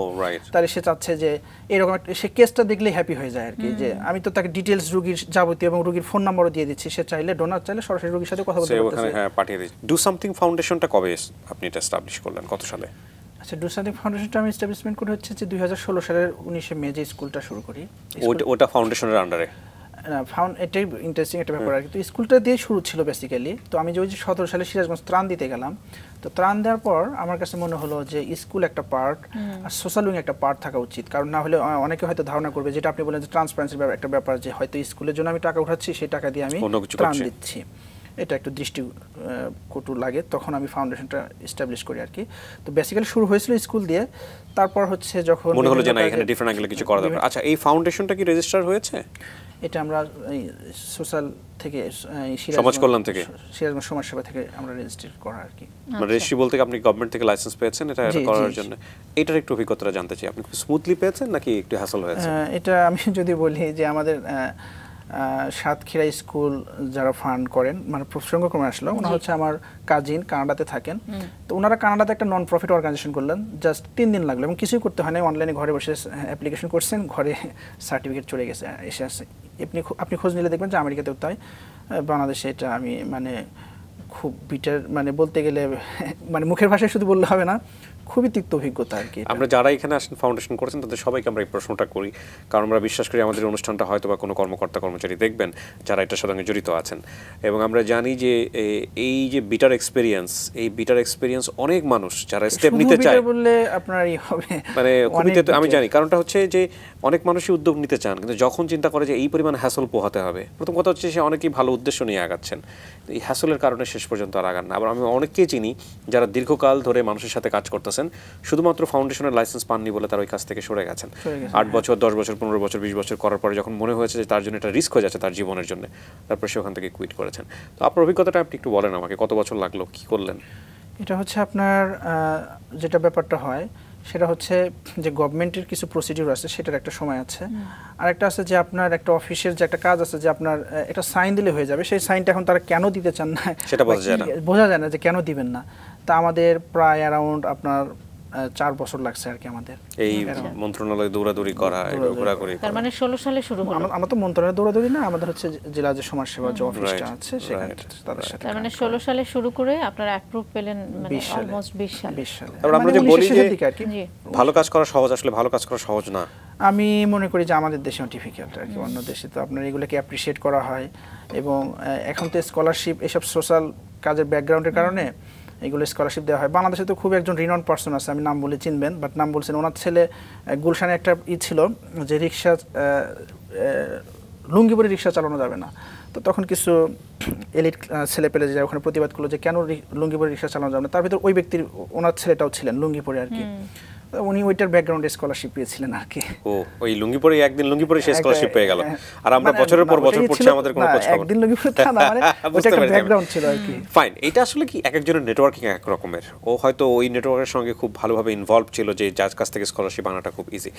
[SPEAKER 3] তাহলে সে চাচ্ছে যে এরকম একটা সে কেসটা দেখলেই হ্যাপি হয়ে যায় আর কি যে আমি তো তাকে ডিটেলস রুগীর যাবতীয় এবং রুগীর ফোন নাম্বারও দিয়ে দিচ্ছি সে চাইলে ডোনার চাইলে সরাসরি রুগীর সাথে কথা বলতে পারতেছে।
[SPEAKER 2] হ্যাঁ পাঠিয়ে দিচ্ছি। ডু সামথিং ফাউন্ডেশনটা কবে আপনি এটা এস্টাবলিশ করলেন? কত সালে?
[SPEAKER 3] আচ্ছা ডুসানিক ফাউন্ডেশনটা আমি এস্টাবলিশমেন্ট করে হচ্ছে যে দুই সালের উনিশে মে যে স্কুলটা শুরু করি।
[SPEAKER 2] ওটা ওটা ফাউন্ডেশনের আন্ডারে না
[SPEAKER 3] ফাউন্ড এটাই ইন্টারেস্টিং একটা ব্যাপার আর কি। তো স্কুলটা দিয়ে শুরু ছিল বেসিক্যালি তো আমি যে ওই যে সতেরো সালে সিরাজগঞ্জ ত্রাণ দিতে গেলাম। তো ত্রাণ দেওয়ার পর আমার কাছে মনে হলো যে স্কুল একটা পার্ট আর সোশ্যাল উইং একটা পার্ট থাকা উচিত। কারণ না হলে অনেকে হয়তো ধারণা করবে যেটা আপনি বলেন যে ট্রান্সপারেন্সির একটা ব্যাপার যে হয়তো স্কুলের জন্য আমি টাকা উঠাচ্ছি সেই টাকা দিয়ে আমি
[SPEAKER 2] কিছু
[SPEAKER 3] ত্রাণ দিচ্ছি। এটা একটু দৃষ্টি কটু লাগে। তখন আমি ফাউন্ডেশনটা এস্টাবলিশ করি আর কি। তো বেসিক্যালি শুরু হয়েছিল স্কুল দিয়ে। তারপর হচ্ছে যখন
[SPEAKER 2] মনে হলো যে না এখানে ডিফারেন্ট অ্যাঙ্গেলে কিছু করা দরকার। আচ্ছা এই ফাউন্ডেশনটা কি রেজিস্টার হয়েছে?
[SPEAKER 3] এটা আমরা সোশ্যাল থেকে
[SPEAKER 2] সমাজ কল্যাণ থেকে?
[SPEAKER 3] সিরাজগঞ্জ সমাজ সেবা থেকে আমরা রেজিস্ট্রেট করা আর কি।
[SPEAKER 2] মানে রেজিস্ট্রি বলতে কি আপনি গভর্নমেন্ট থেকে লাইসেন্স পেয়েছেন? এটা করার জন্য। এটার একটু অভিজ্ঞতা জানতে চাই। আপনি স্মুথলি পেয়েছেন নাকি একটু হ্যাসল হয়েছে?
[SPEAKER 3] এটা আমি যদি বলি যে আমাদের সাতক্ষীরা স্কুল যারা ফান্ড করেন মানে প্রসঙ্গক্রমে আসলো ওনারা হচ্ছে আমার কাজিন কানাডাতে থাকেন। তো ওনারা কানাডাতে একটা নন প্রফিট অর্গানাইজেশন করলেন জাস্ট তিন দিন লাগল এবং কিছুই করতে হয় না অনলাইনে ঘরে বসে অ্যাপ্লিকেশন করছেন ঘরে সার্টিফিকেট চলে গেছে এসে আসে আপনি আপনি খোঁজ নিলে দেখবেন যে আমেরিকাতেও তাই। বাংলাদেশে এটা আমি মানে খুব বিটার মানে বলতে গেলে মানে মুখের ভাষায় শুধু বললে হবে না। খুবই তিক্ত অভিজ্ঞতা আর কি
[SPEAKER 2] আমরা যারা এখানে আসেন ফাউন্ডেশন করেছেন তাদের সবাইকে আমরা এই প্রশ্নটা করি। কারণ আমরা বিশ্বাস করি আমাদের অনুষ্ঠানটা হয়তো বা কোনো কর্মকর্তা কর্মচারী দেখবেন যারা এটার সঙ্গে জড়িত আছেন। এবং আমরা জানি যে এই যে বিটার এক্সপিরিয়েন্স এই বিটার এক্সপিরিয়েন্স অনেক মানুষ যারা স্টেপ নিতে চায়।
[SPEAKER 3] বললে আপনার হবে
[SPEAKER 2] মানে খুবই আমি জানি। কারণটা হচ্ছে যে অনেক মানুষই উদ্যোগ নিতে চান কিন্তু যখন চিন্তা করে যে এই পরিমাণ হ্যাসল পোহাতে হবে প্রথম কথা হচ্ছে সে অনেকেই ভালো উদ্দেশ্য নিয়ে আগাচ্ছেন। এই হ্যাসলের কারণে শেষ পর্যন্ত আর আগান না। আবার আমি অনেককেই চিনি যারা দীর্ঘকাল ধরে মানুষের সাথে কাজ করতেছেন শুধুমাত্র ফাউন্ডেশনের লাইসেন্স পাননি বলে তার ওই কাজ থেকে সরে গেছেন। আট বছর দশ বছর পনেরো বছর বিশ বছর করার পরে যখন মনে হয়েছে যে তার জন্য একটা রিস্ক হয়ে যাচ্ছে তার জীবনের জন্য তারপর সে ওখান থেকে কুইট করেছেন। তো আপনার অভিজ্ঞতাটা আপনি একটু বলেন আমাকে কত বছর লাগল কি করলেন?
[SPEAKER 3] এটা হচ্ছে আপনার যেটা ব্যাপারটা হয় সেটা হচ্ছে যে গভর্নমেন্টের কিছু প্রসিডিউর আছে সেটার একটা সময় আছে। আর একটা আছে যে আপনার একটা অফিসের যে একটা কাজ আছে যে আপনার এটা একটা সাইন দিলে হয়ে যাবে। সেই সাইনটা এখন তারা কেন দিতে চান না?
[SPEAKER 2] সেটা বোঝা যায় না।
[SPEAKER 3] বোঝা যায় না যে কেন দিবেন না। তা আমাদের প্রায় অ্যারাউন্ড আপনার চার বছর লাগছে আর কি আমাদের।
[SPEAKER 2] এই
[SPEAKER 3] Around।
[SPEAKER 2] মন্ত্রণালয়ে দৌড়াদৌড়ি করা ঘোরাঘুরি
[SPEAKER 1] তার মানে ষোলো সালে শুরু হলো।
[SPEAKER 3] আমরা তো মন্ত্রণালয়ে দৌড়াদৌড়ি না আমাদের হচ্ছে জেলা যে সমাজসেবা যে অফিসটা আছে সেখানে তাদের সাথে
[SPEAKER 1] তার মানে ষোলো সালে শুরু করে আপনারা অ্যাপ্রুভ পেলেন মানে অলমোস্ট বিশ সালে।
[SPEAKER 3] বিশ সালে।
[SPEAKER 2] তারপর আমরা
[SPEAKER 3] মানে
[SPEAKER 2] যে বলি যে-
[SPEAKER 3] আর কি।
[SPEAKER 2] ভালো কাজ করা সহজ আসলে ভালো কাজ করা সহজ না।
[SPEAKER 3] আমি মনে করি যে আমাদের দেশেও ডিফিকাল্ট আর কি অন্য দেশে তো আপনার এগুলোকে অ্যাপ্রিসিয়েট করা হয়। এবং এখন তো স্কলারশিপ এসব সোশ্যাল কাজের ব্যাকগ্রাউন্ডের কারণে এগুলো স্কলারশিপ দেওয়া হয়। বাংলাদেশে তো খুব একজন রিনন পার্সন আছে, আমি নাম বলে চিনবেন বাট নাম বলছেন। ওনার ছেলে গুলশানে একটা ই ছিল, যে রিক্সা লুঙ্গি পরে রিক্সা চালানো যাবে না। তো তখন কিছু এলিট ছেলে পেলে যায় ওখানে প্রতিবাদ করল যে কেন লুঙ্গি পরে রিক্সা চালানো যাবে না। তার ভিতরে ওই ব্যক্তির, ওনার ছেলেটাও ছিলেন, লুঙ্গি পরে আর কি। উনি ওইটার ব্যাকগ্রাউন্ডে স্কলারশিপ পেয়েছিলেন আর কি।
[SPEAKER 2] ও ওই লুঙ্গি পরে একদিন লুঙ্গি পরে সে স্কলারশিপ পেয়ে গেল। আর আমরা
[SPEAKER 3] মানে
[SPEAKER 2] বছরের পর বছর পড়ছি আমাদের কোনো খোঁজ খবর
[SPEAKER 3] একদিন লুঙ্গি পরে তা না, মানে ওটা একটা ব্যাকগ্রাউন্ড ছিল আর কি।
[SPEAKER 2] ফাইন এটা আসলে কি এক একজনের নেটওয়ার্কিং এক রকমের? ও হয়তো ওই নেটওয়ার্কের সঙ্গে খুব ভালোভাবে ইনভলভ ছিল যে যার কাছ থেকে স্কলারশিপ আনাটা খুব ইজি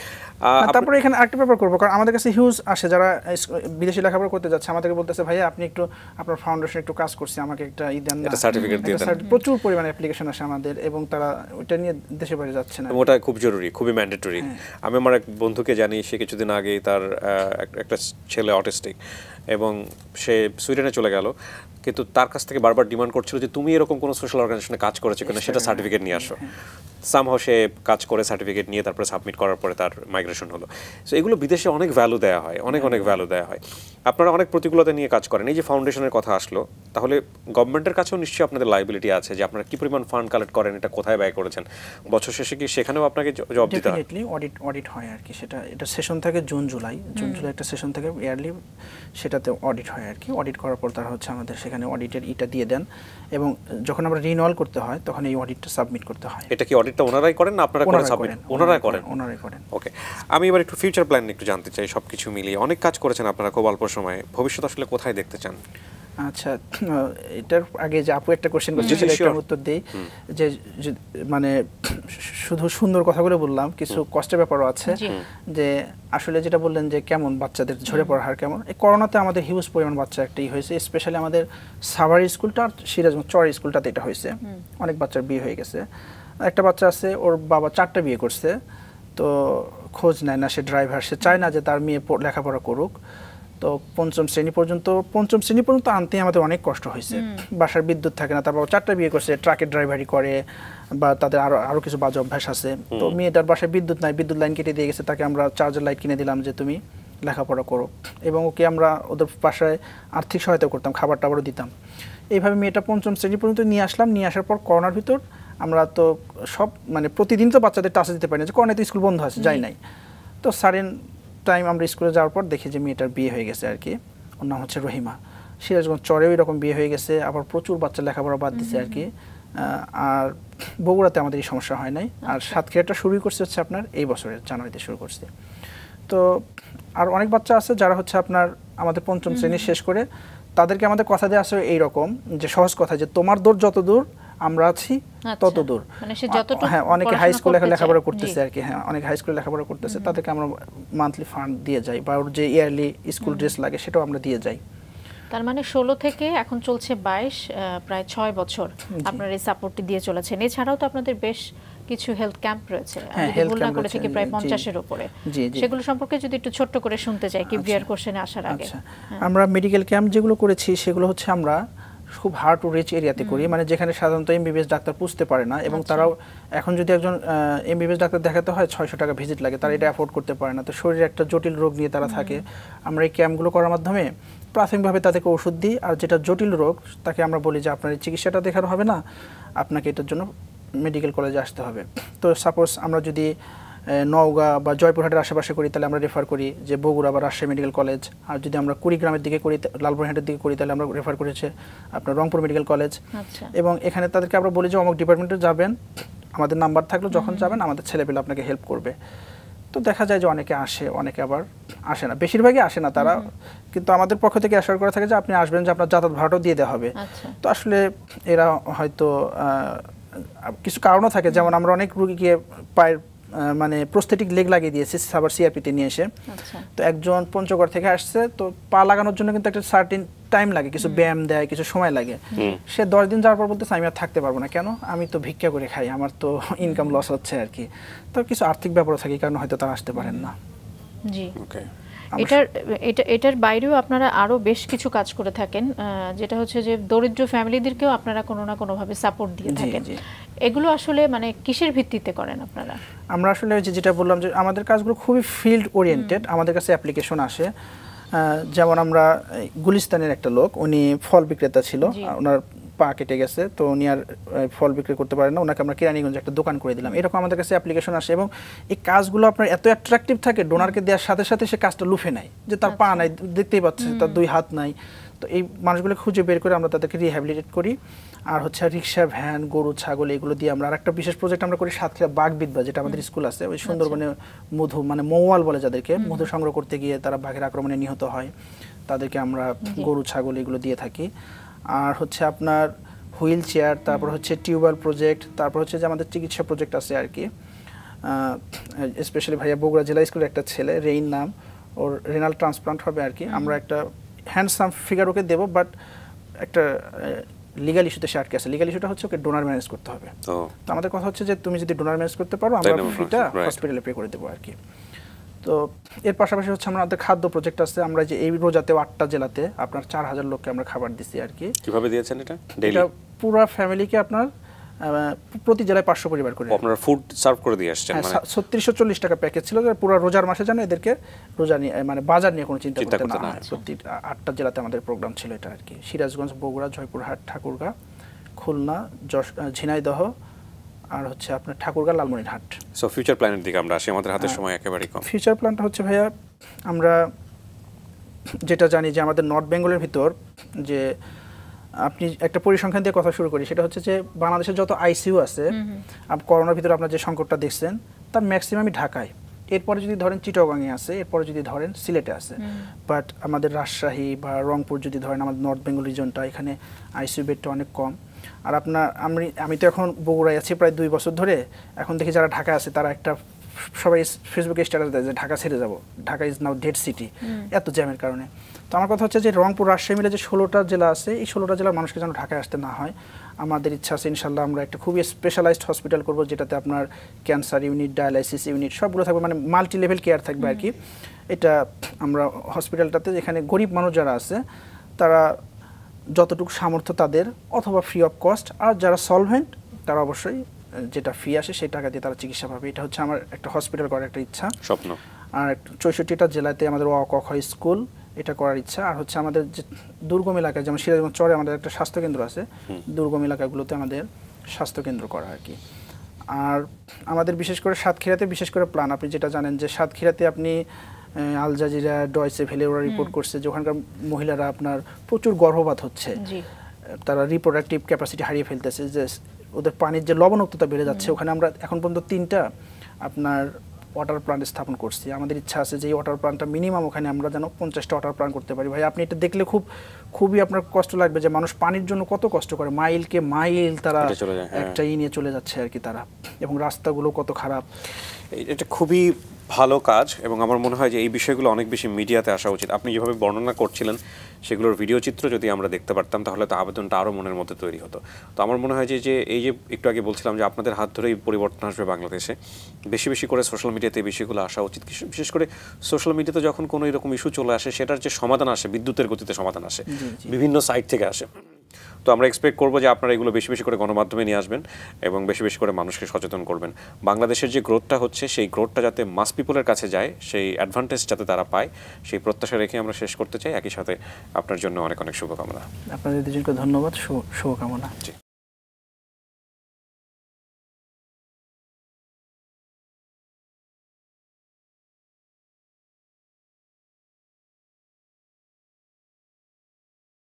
[SPEAKER 3] তারপরে এখানে আরেকটা ব্যাপার করব কারণ আমাদের কাছে হিউজ আসে যারা বিদেশি লেখাপড়া করতে যাচ্ছে আমাদেরকে বলতেছে ভাইয়া আপনি একটু আপনার ফাউন্ডেশন একটু কাজ করছি আমাকে একটা ই দেন না।
[SPEAKER 2] একটা দিয়ে দেন।
[SPEAKER 3] প্রচুর পরিমাণে অ্যাপ্লিকেশন আসে আমাদের এবং তারা ওইটা নিয়ে দেশে বাইরে যাচ্ছে না।
[SPEAKER 2] ওটা খুব জরুরি খুবই ম্যান্ডেটরি
[SPEAKER 3] হ্যাঁ।
[SPEAKER 2] আমি আমার এক বন্ধুকে জানি সে কিছুদিন আগেই তার একটা ছেলে অটিস্টিক এবং সে সুইডেনে চলে গেল। কিন্তু তার কাছ থেকে বারবার ডিমান্ড করছিল যে তুমি এরকম কোনো সোশ্যাল অর্গানাইজেশনে কাজ করেছ কিনা? সেটা সার্টিফিকেট নিয়ে আসো। সামহাও সে কাজ করে সার্টিফিকেট নিয়ে তারপরে সাবমিট করার পরে তার মাইগ্রেশন হলো। সো এগুলো বিদেশে অনেক ভ্যালু দেওয়া হয় অনেক অনেক ভ্যালু দেওয়া হয়। আপনারা অনেক প্রতিকূলতা নিয়ে কাজ করেন। এই যে ফাউন্ডেশনের কথা আসলো তাহলে গভর্নমেন্টের কাছেও নিশ্চয়ই আপনাদের লাইবিলিটি আছে যে আপনারা কি পরিমাণ ফান্ড কালেক্ট করেন এটা কোথায় ব্যয় করেছেন? বছর শেষে কি সেখানেও আপনাকে জব দিতে হয়?
[SPEAKER 3] অডিট অডিট হয় আর কি। সেটা এটা সেশন থাকে জুন জুলাই জুন জুলাই একটা সেশন থাকে। ইয়ারলি সেটাতে অডিট হয় আর কি। অডিট করার পর তারা হচ্ছে আমাদের সেখানে অডিটের ইটা দিয়ে দেন এবং যখন আমরা রিনওয়াল করতে হয় তখন এই অডিটটা সাবমিট করতে হয়।
[SPEAKER 2] এটা কি অডিটটা ওনারাই করেন না আপনারা
[SPEAKER 3] করেন
[SPEAKER 2] সাবমিট ওনারাই করেন?
[SPEAKER 3] ওনারাই করেন।
[SPEAKER 2] ওকে আমি এবার একটু ফিউচার প্ল্যান একটু জানতে চাই সবকিছু মিলিয়ে। অনেক কাজ করেছেন আপনারা খুব অল্প সময়ে। ভবিষ্যৎ আসলে কোথায় দেখতে চান?
[SPEAKER 3] আচ্ছা এটার আগে যে আপু একটা কোশ্চেন করছে সেটা একটা উত্তর দিই। যে মানে শুধু সুন্দর কথাগুলো বললাম কিছু কষ্টের ব্যাপারও আছে। যে আসলে যেটা বললেন যে কেমন বাচ্চাদের ঝরে পড়ার হার কেমন এই করোনাতে আমাদের হিউজ পরিমাণ বাচ্চা একটাই হয়েছে স্পেশালি আমাদের সাভার স্কুলটা আর সিরাজগঞ্জ চর স্কুলটাতে এটা হয়েছে। অনেক বাচ্চার বিয়ে হয়ে গেছে। একটা বাচ্চা আছে ওর বাবা চারটা বিয়ে করছে তো খোঁজ নেয় না সে ড্রাইভার সে চায় না যে তার মেয়ে লেখাপড়া করুক। তো পঞ্চম শ্রেণি পর্যন্ত পঞ্চম শ্রেণি পর্যন্ত আনতে আমাদের অনেক কষ্ট হয়েছে। বাসার বিদ্যুৎ থাকে না তারপর চারটা বিয়ে করছে ট্রাকের ড্রাইভারি করে বা তাদের আরও আরও কিছু বাজে অভ্যাস আছে। তো মেয়েটার বাসায় বিদ্যুৎ নাই বিদ্যুৎ লাইন কেটে দিয়ে গেছে তাকে আমরা চার্জার লাইট কিনে দিলাম যে তুমি লেখাপড়া করো। এবং ওকে আমরা ওদের বাসায় আর্থিক সহায়তা করতাম খাবার টাবারও দিতাম। এইভাবে মেয়েটা পঞ্চম শ্রেণি পর্যন্ত নিয়ে আসলাম নিয়ে আসার পর করোনার ভিতর আমরা তো সব মানে প্রতিদিন তো বাচ্চাদের টাচে দিতে পারি না যে করোনায় তো স্কুল বন্ধ আছে যাই নাই। তো সারেন টাইম আমরা স্কুলে যাওয়ার পর দেখি যে মেয়েটার বিয়ে হয়ে গেছে আর কি। ওর নাম হচ্ছে রহিমা। সিরাজগঞ্জ চরেও এরকম বিয়ে হয়ে গেছে আবার প্রচুর বাচ্চা লেখাপড়া বাদ দিছে আর কি। আর বগুড়াতে আমাদের এই সমস্যা হয় নাই। আর সাতক্ষীরাটা শুরু করছে হচ্ছে আপনার এই বছরের জানুয়ারিতে শুরু করছে। তো আর অনেক বাচ্চা আছে যারা হচ্ছে আপনার আমাদের পঞ্চম শ্রেণি শেষ করে তাদেরকে আমাদের কথা দিয়ে আসলে এইরকম যে সহজ কথা যে তোমার দূর যত দূর আমরা আছি
[SPEAKER 1] আচ্ছা।
[SPEAKER 3] তত দূর
[SPEAKER 1] মানে
[SPEAKER 3] হ্যাঁ অনেকে হাই স্কুলে লেখাপড়া করতেছে আর কি হ্যাঁ অনেক হাই স্কুলে লেখাপড়া করতেছে তাদেরকে আমরা মান্থলি ফান্ড দিয়ে যাই বা ওর যে ইয়ারলি স্কুল ড্রেস লাগে সেটাও আমরা দিয়ে যাই।
[SPEAKER 1] তার মানে ষোলো থেকে এখন চলছে বাইশ প্রায় ছয় বছর আপনার এই সাপোর্টটি দিয়ে চলেছেন এছাড়াও তো আপনাদের বেশ কিছু হেলথ ক্যাম্প রয়েছে।
[SPEAKER 3] হ্যাঁ,
[SPEAKER 1] ভুল না করে থেকে প্রায়। পঞ্চাশের উপরে। সেগুলো সম্পর্কে যদি একটু ছোট্ট করে শুনতে চাই কি বিয়ার কোশ্চেনে আসার আগে।
[SPEAKER 3] আচ্ছা। আমরা মেডিকেল ক্যাম্প যেগুলো করেছি সেগুলো হচ্ছে আমরা খুব হার্ড টু রিচ এরিয়াতে করি। মানে যেখানে সাধারণত এমবিবিএস ডাক্তার পুষতে পারে না এবং
[SPEAKER 1] আচ্ছা।
[SPEAKER 3] তারাও এখন যদি একজন এমবিবিএস ডাক্তার দেখাতে হয় ছয়শো টাকা ভিজিট লাগে তারা এটা অ্যাফোর্ড করতে পারে না। তো শরীরে একটা জটিল রোগ নিয়ে তারা থাকে। আমরা এই ক্যাম্পগুলো করার মাধ্যমে প্রাথমিকভাবে তাদেরকে ওষুধ দিই আর যেটা জটিল রোগ তাকে আমরা বলি যে আপনার এই চিকিৎসাটা দেখানো হবে না আপনাকে এটার জন্য মেডিকেল কলেজে আসতে হবে। তো সাপোজ আমরা যদি নওগাঁ বা জয়পুরহাটের আশেপাশে করি তাহলে আমরা রেফার করি যে বগুড়া বা রাজশাহী মেডিকেল কলেজ আর যদি আমরা কুড়িগ্রামের দিকে করি লালমনিরহাটের দিকে করি তাহলে আমরা রেফার করেছে আপনার রংপুর মেডিকেল কলেজ
[SPEAKER 1] আচ্ছা।
[SPEAKER 3] এবং এখানে তাদেরকে আমরা বলি যে অমুক ডিপার্টমেন্টে যাবেন আমাদের নাম্বার থাকল যখন যাবেন আমাদের ছেলেপেলে আপনাকে হেল্প করবে। তো দেখা যায় যে অনেকে আসে অনেকে আবার আসে না। বেশিরভাগই আসে না তারা। কিন্তু আমাদের পক্ষ থেকে অ্যাসার করা থাকে যে আপনি আসবেন যে আপনার যাতায়াত ভাড়াটাও দিয়ে দেওয়া হবে।
[SPEAKER 1] আচ্ছা।
[SPEAKER 3] তো আসলে এরা হয়তো কিছু কারণও থাকে। যেমন আমরা অনেক রুগীকে পায়ের মানে প্রস্থেটিক লেগ লাগিয়ে দিয়েছে আবার সিআরপিতে নিয়ে এসে।
[SPEAKER 1] আচ্ছা।
[SPEAKER 3] তো একজন পঞ্চগড় থেকে আসছে তো পা লাগানোর জন্য কিন্তু একটা সার্টিন টাইম লাগে কিছু ব্যায়াম দেয় কিছু সময় লাগে। সে দশ দিন যাওয়ার পর বলতেছে আমি আর থাকতে পারব না। কেন? আমি তো ভিক্ষা করে খাই আমার তো ইনকাম লস হচ্ছে আর কি। তো কিছু আর্থিক ব্যাপারও থাকে কারণ হয়তো তারা আসতে পারেন না।
[SPEAKER 1] জি।
[SPEAKER 2] ওকে
[SPEAKER 1] এটার এটা এটার বাইরেও আপনারা আরও বেশ কিছু কাজ করে থাকেন যেটা হচ্ছে যে দরিদ্র ফ্যামিলিদেরকেও আপনারা কোনো না কোনোভাবে সাপোর্ট দিয়ে থাকেন। এগুলো আসলে মানে কিসের ভিত্তিতে করেন আপনারা?
[SPEAKER 3] আমরা আসলে ওই যে যেটা বললাম যে আমাদের কাজগুলো খুবই ফিল্ড ওরিয়েন্টেড আমাদের কাছে অ্যাপ্লিকেশন আসে। যেমন আমরা গুলিস্তানের একটা লোক উনি ফল বিক্রেতা ছিল ওনার পা কেটে গেছে তো উনি আর ফল বিক্রি করতে পারেন না। ওনাকে আমরা কেরানীগঞ্জে একটা দোকান করে দিলাম। এরকম আমাদের কাছে অ্যাপ্লিকেশন আসে এবং এই কাজগুলো আপনার এত অ্যাট্রাকটিভ থাকে ডোনারকে দেওয়ার সাথে সাথে সে কাজটা লুফে নেয় যে তার পা নাই দেখতেই পাচ্ছে তার দুই হাত নাই। তো এই মানুষগুলো খুঁজে বের করে আমরা তাদেরকে রিহ্যাবিলিটেট করি। আর হচ্ছে রিক্সা ভ্যান গরু ছাগল এগুলো দিয়ে আমরা আরেকটা বিশেষ প্রজেক্ট আমরা করি সাতক্ষীরা বাঘবিদ্যা যেটা আমাদের স্কুল আছে। ওই সুন্দরবনে মধু মানে মৌয়াল বলে যাদেরকে মধু সংগ্রহ করতে গিয়ে তারা বাঘের আক্রমণে নিহত হয়। তাদেরকে আমরা গরু ছাগল এগুলো দিয়ে থাকি। আর হচ্ছে আপনার হুইল চেয়ার তারপর হচ্ছে টিউবওয়েল প্রজেক্ট তারপর হচ্ছে যে আমাদের চিকিৎসা প্রজেক্ট আছে আর কি। স্পেশালি ভাইয়া বগুড়া জেলা স্কুলের একটা ছেলে রেইন নাম ওর রেনাল ট্রান্সপ্লান্ট হবে আর কি। আমরা একটা হ্যান্ডসাম ফিগার ওকে দেবো বাট একটা লিগাল ইস্যুতে সে আটকে আছে। লিগাল ইস্যুটা হচ্ছে ওকে ডোনার ম্যানেজ করতে হবে।
[SPEAKER 2] তো
[SPEAKER 3] আমাদের কথা হচ্ছে যে তুমি যদি ডোনার ম্যানেজ করতে পারো আমরা- ফিটা হসপিটালে পে করে দেবো আর কি। তো এর পাশাপাশি হচ্ছে আমাদের খাদ্য প্রজেক্ট আছে আমরা যে এই রোজাতেও আটটা জেলাতে আপনার চার হাজার লোককে আমরা খাবার দিচ্ছি আর কি।
[SPEAKER 2] কীভাবে দিয়েছেন এটা?
[SPEAKER 3] এটা পুরো ফ্যামিলিকে আপনার প্রতি জেলায় পাঁচশো পরিবার করে।
[SPEAKER 2] আপনারা ফুড সার্ভ করে দিয়ে আসছেন
[SPEAKER 3] হ্যাঁ,
[SPEAKER 2] মানে?
[SPEAKER 3] ছত্রিশশো চল্লিশ টাকা প্যাকেজ ছিল পুরো রোজার মাসে যেন এদেরকে রোজা নিয়ে মানে বাজার নিয়ে কোনো চিন্তা করতে না হয়।
[SPEAKER 2] হয়।
[SPEAKER 3] প্রতি আটটা জেলাতে আমাদের প্রোগ্রাম ছিল এটা আর কি। সিরাজগঞ্জ বগুড়া জয়পুরহাট ঠাকুরগাঁ খুলনা ঝিনাইদহ আর হচ্ছে আপনার ঠাকুরগাঁ লালমনিরহাট।
[SPEAKER 2] সো ফিউচার প্ল্যানের দিকে আমরা আসি আমাদের হাতে সময় একেবারেই কম।
[SPEAKER 3] ফিউচার প্ল্যানটা হচ্ছে ভাইয়া আমরা যেটা জানি যে আমাদের নর্থ বেঙ্গলের ভিতর যে আপনি একটা পরিসংখ্যান দিয়ে কথা শুরু করি সেটা হচ্ছে যে বাংলাদেশের যত আইসিইউ আছে করোনার ভিতরে আপনার যে সংকটটা দেখছেন তার ম্যাক্সিমামই ঢাকায়। এরপরে যদি ধরেন চিটগাংয়ে আছে এরপরে যদি ধরেন সিলেটে আছে। বাট আমাদের রাজশাহী বা রংপুর যদি ধরেন আমাদের নর্থ বেঙ্গল রিজনটা এখানে আইসিইউ বেডটা অনেক কম। আর আপনার আমি আমি তো এখন বগুড়ায় আছি প্রায় দুই বছর ধরে। এখন দেখি যারা ঢাকা আছে তারা একটা সবাই ফেসবুকে স্ট্যাটাস দেয় যে ঢাকা ছেড়ে যাব। Dhaka is now dead city এত জ্যামের কারণে। তো আমার কথা হচ্ছে যে রংপুর রাজশাহী মিলে যে ষোলোটা জেলা আছে এই ষোলোটা জেলার মানুষকে যেন ঢাকায় আসতে না হয় আমাদের ইচ্ছা আছে ইনশাল্লাহ আমরা একটা খুবই স্পেশালাইজড হসপিটাল করব যেটাতে আপনার ক্যান্সার ইউনিট ডায়ালাইসিস ইউনিট সবগুলো থাকবে মানে মাল্টি লেভেল কেয়ার থাকবে আর কি। এটা আমরা হসপিটালটাতে যেখানে গরিব মানুষ যারা আছে তারা যতটুকু সামর্থ্য তাদের অথবা ফ্রি অফ কস্ট আর যারা সলভেন্ট তারা অবশ্যই যেটা ফি আসে সেই টাকা দিয়ে তারা চিকিৎসা পাবে। এটা হচ্ছে আমার একটা হসপিটাল করার একটা ইচ্ছা।
[SPEAKER 2] স্বপ্ন।
[SPEAKER 3] আর চৌষট্টিটা জেলাতে আমাদের অ ক খ স্কুল এটা করার ইচ্ছা। আর হচ্ছে আমাদের যে দুর্গম এলাকায় যেমন সিরাজগঞ্জ চরে আমাদের একটা স্বাস্থ্যকেন্দ্র আছে। দুর্গম এলাকাগুলোতে আমাদের স্বাস্থ্যকেন্দ্র করা আর কি। আর আমাদের বিশেষ করে সাতক্ষীরাতে বিশেষ করে প্ল্যান আপনি যেটা জানেন যে সাতক্ষীরাতে আপনি আল জাজিরা ডয়সে ভেলে ওরা রিপোর্ট করছে যে ওখানকার মহিলারা আপনার প্রচুর গর্ভপাত হচ্ছে। তারা রিপ্রোডাক্টিভ ক্যাপাসিটি হারিয়ে ফেলতেছে যে ওদের পানির যে লবণাক্ততা বেড়ে যাচ্ছে ওখানে আমরা এখন পর্যন্ত তিনটা আপনার ওয়াটার প্লান্ট স্থাপন করছি। আমাদের ইচ্ছা আছে যে এই ওয়াটার প্লান্টটা মিনিমাম ওখানে আমরা যেন পঞ্চাশটা ওয়াটার প্লান্ট করতে পারি। ভাই আপনি এটা দেখলে খুব খুবই আপনার কষ্ট লাগবে যে মানুষ পানির জন্য কত কষ্ট করে। মাইলকে মাইল তারা
[SPEAKER 2] চলে হ্যাঁ।
[SPEAKER 3] একটা ই নিয়ে চলে যাচ্ছে আর কি তারা। এবং রাস্তাগুলো কত খারাপ।
[SPEAKER 2] এটা খুবই ভালো কাজ এবং আমার মনে হয় যে এই বিষয়গুলো অনেক বেশি মিডিয়াতে আসা উচিত। আপনি যেভাবে বর্ণনা করছিলেন সেগুলোর ভিডিও চিত্র যদি আমরা দেখতে পারতাম তাহলে তো আবেদনটা আরও মনের মধ্যে তৈরি হতো। তো আমার মনে হয় যে যে এই যে একটু আগে বলছিলাম যে আপনাদের হাত ধরেই পরিবর্তন আসবে বাংলাদেশে বেশি বেশি করে সোশ্যাল মিডিয়াতে এই বিষয়গুলো আসা উচিত। বিশেষ- বিশেষ করে সোশ্যাল মিডিয়াতে যখন কোনো এরকম ইস্যু চলে আসে সেটার যে সমাধান আসে বিদ্যুতের গতিতে সমাধান আসে বিভিন্ন সাইট থেকে আসে। তো আমরা এক্সপেক্ট করব যে আপনারা এগুলো বেশি বেশি করে গণমাধ্যমে নিয়ে আসবেন এবং বেশি বেশি করে মানুষকে সচেতন করবেন। বাংলাদেশের যে গ্রোথটা হচ্ছে সেই গ্রোথটা যাতে মাস পিপুলের কাছে যায় সেই অ্যাডভান্টেজ যাতে তারা পায় সেই প্রত্যাশা রেখে আমরা শেষ করতে চাই। একই সাথে আপনার জন্য অনেক অনেক শুভকামনা।
[SPEAKER 3] আপনাদের দুজনকে ধন্যবাদ। শুভ- শুভকামনা।
[SPEAKER 2] জি।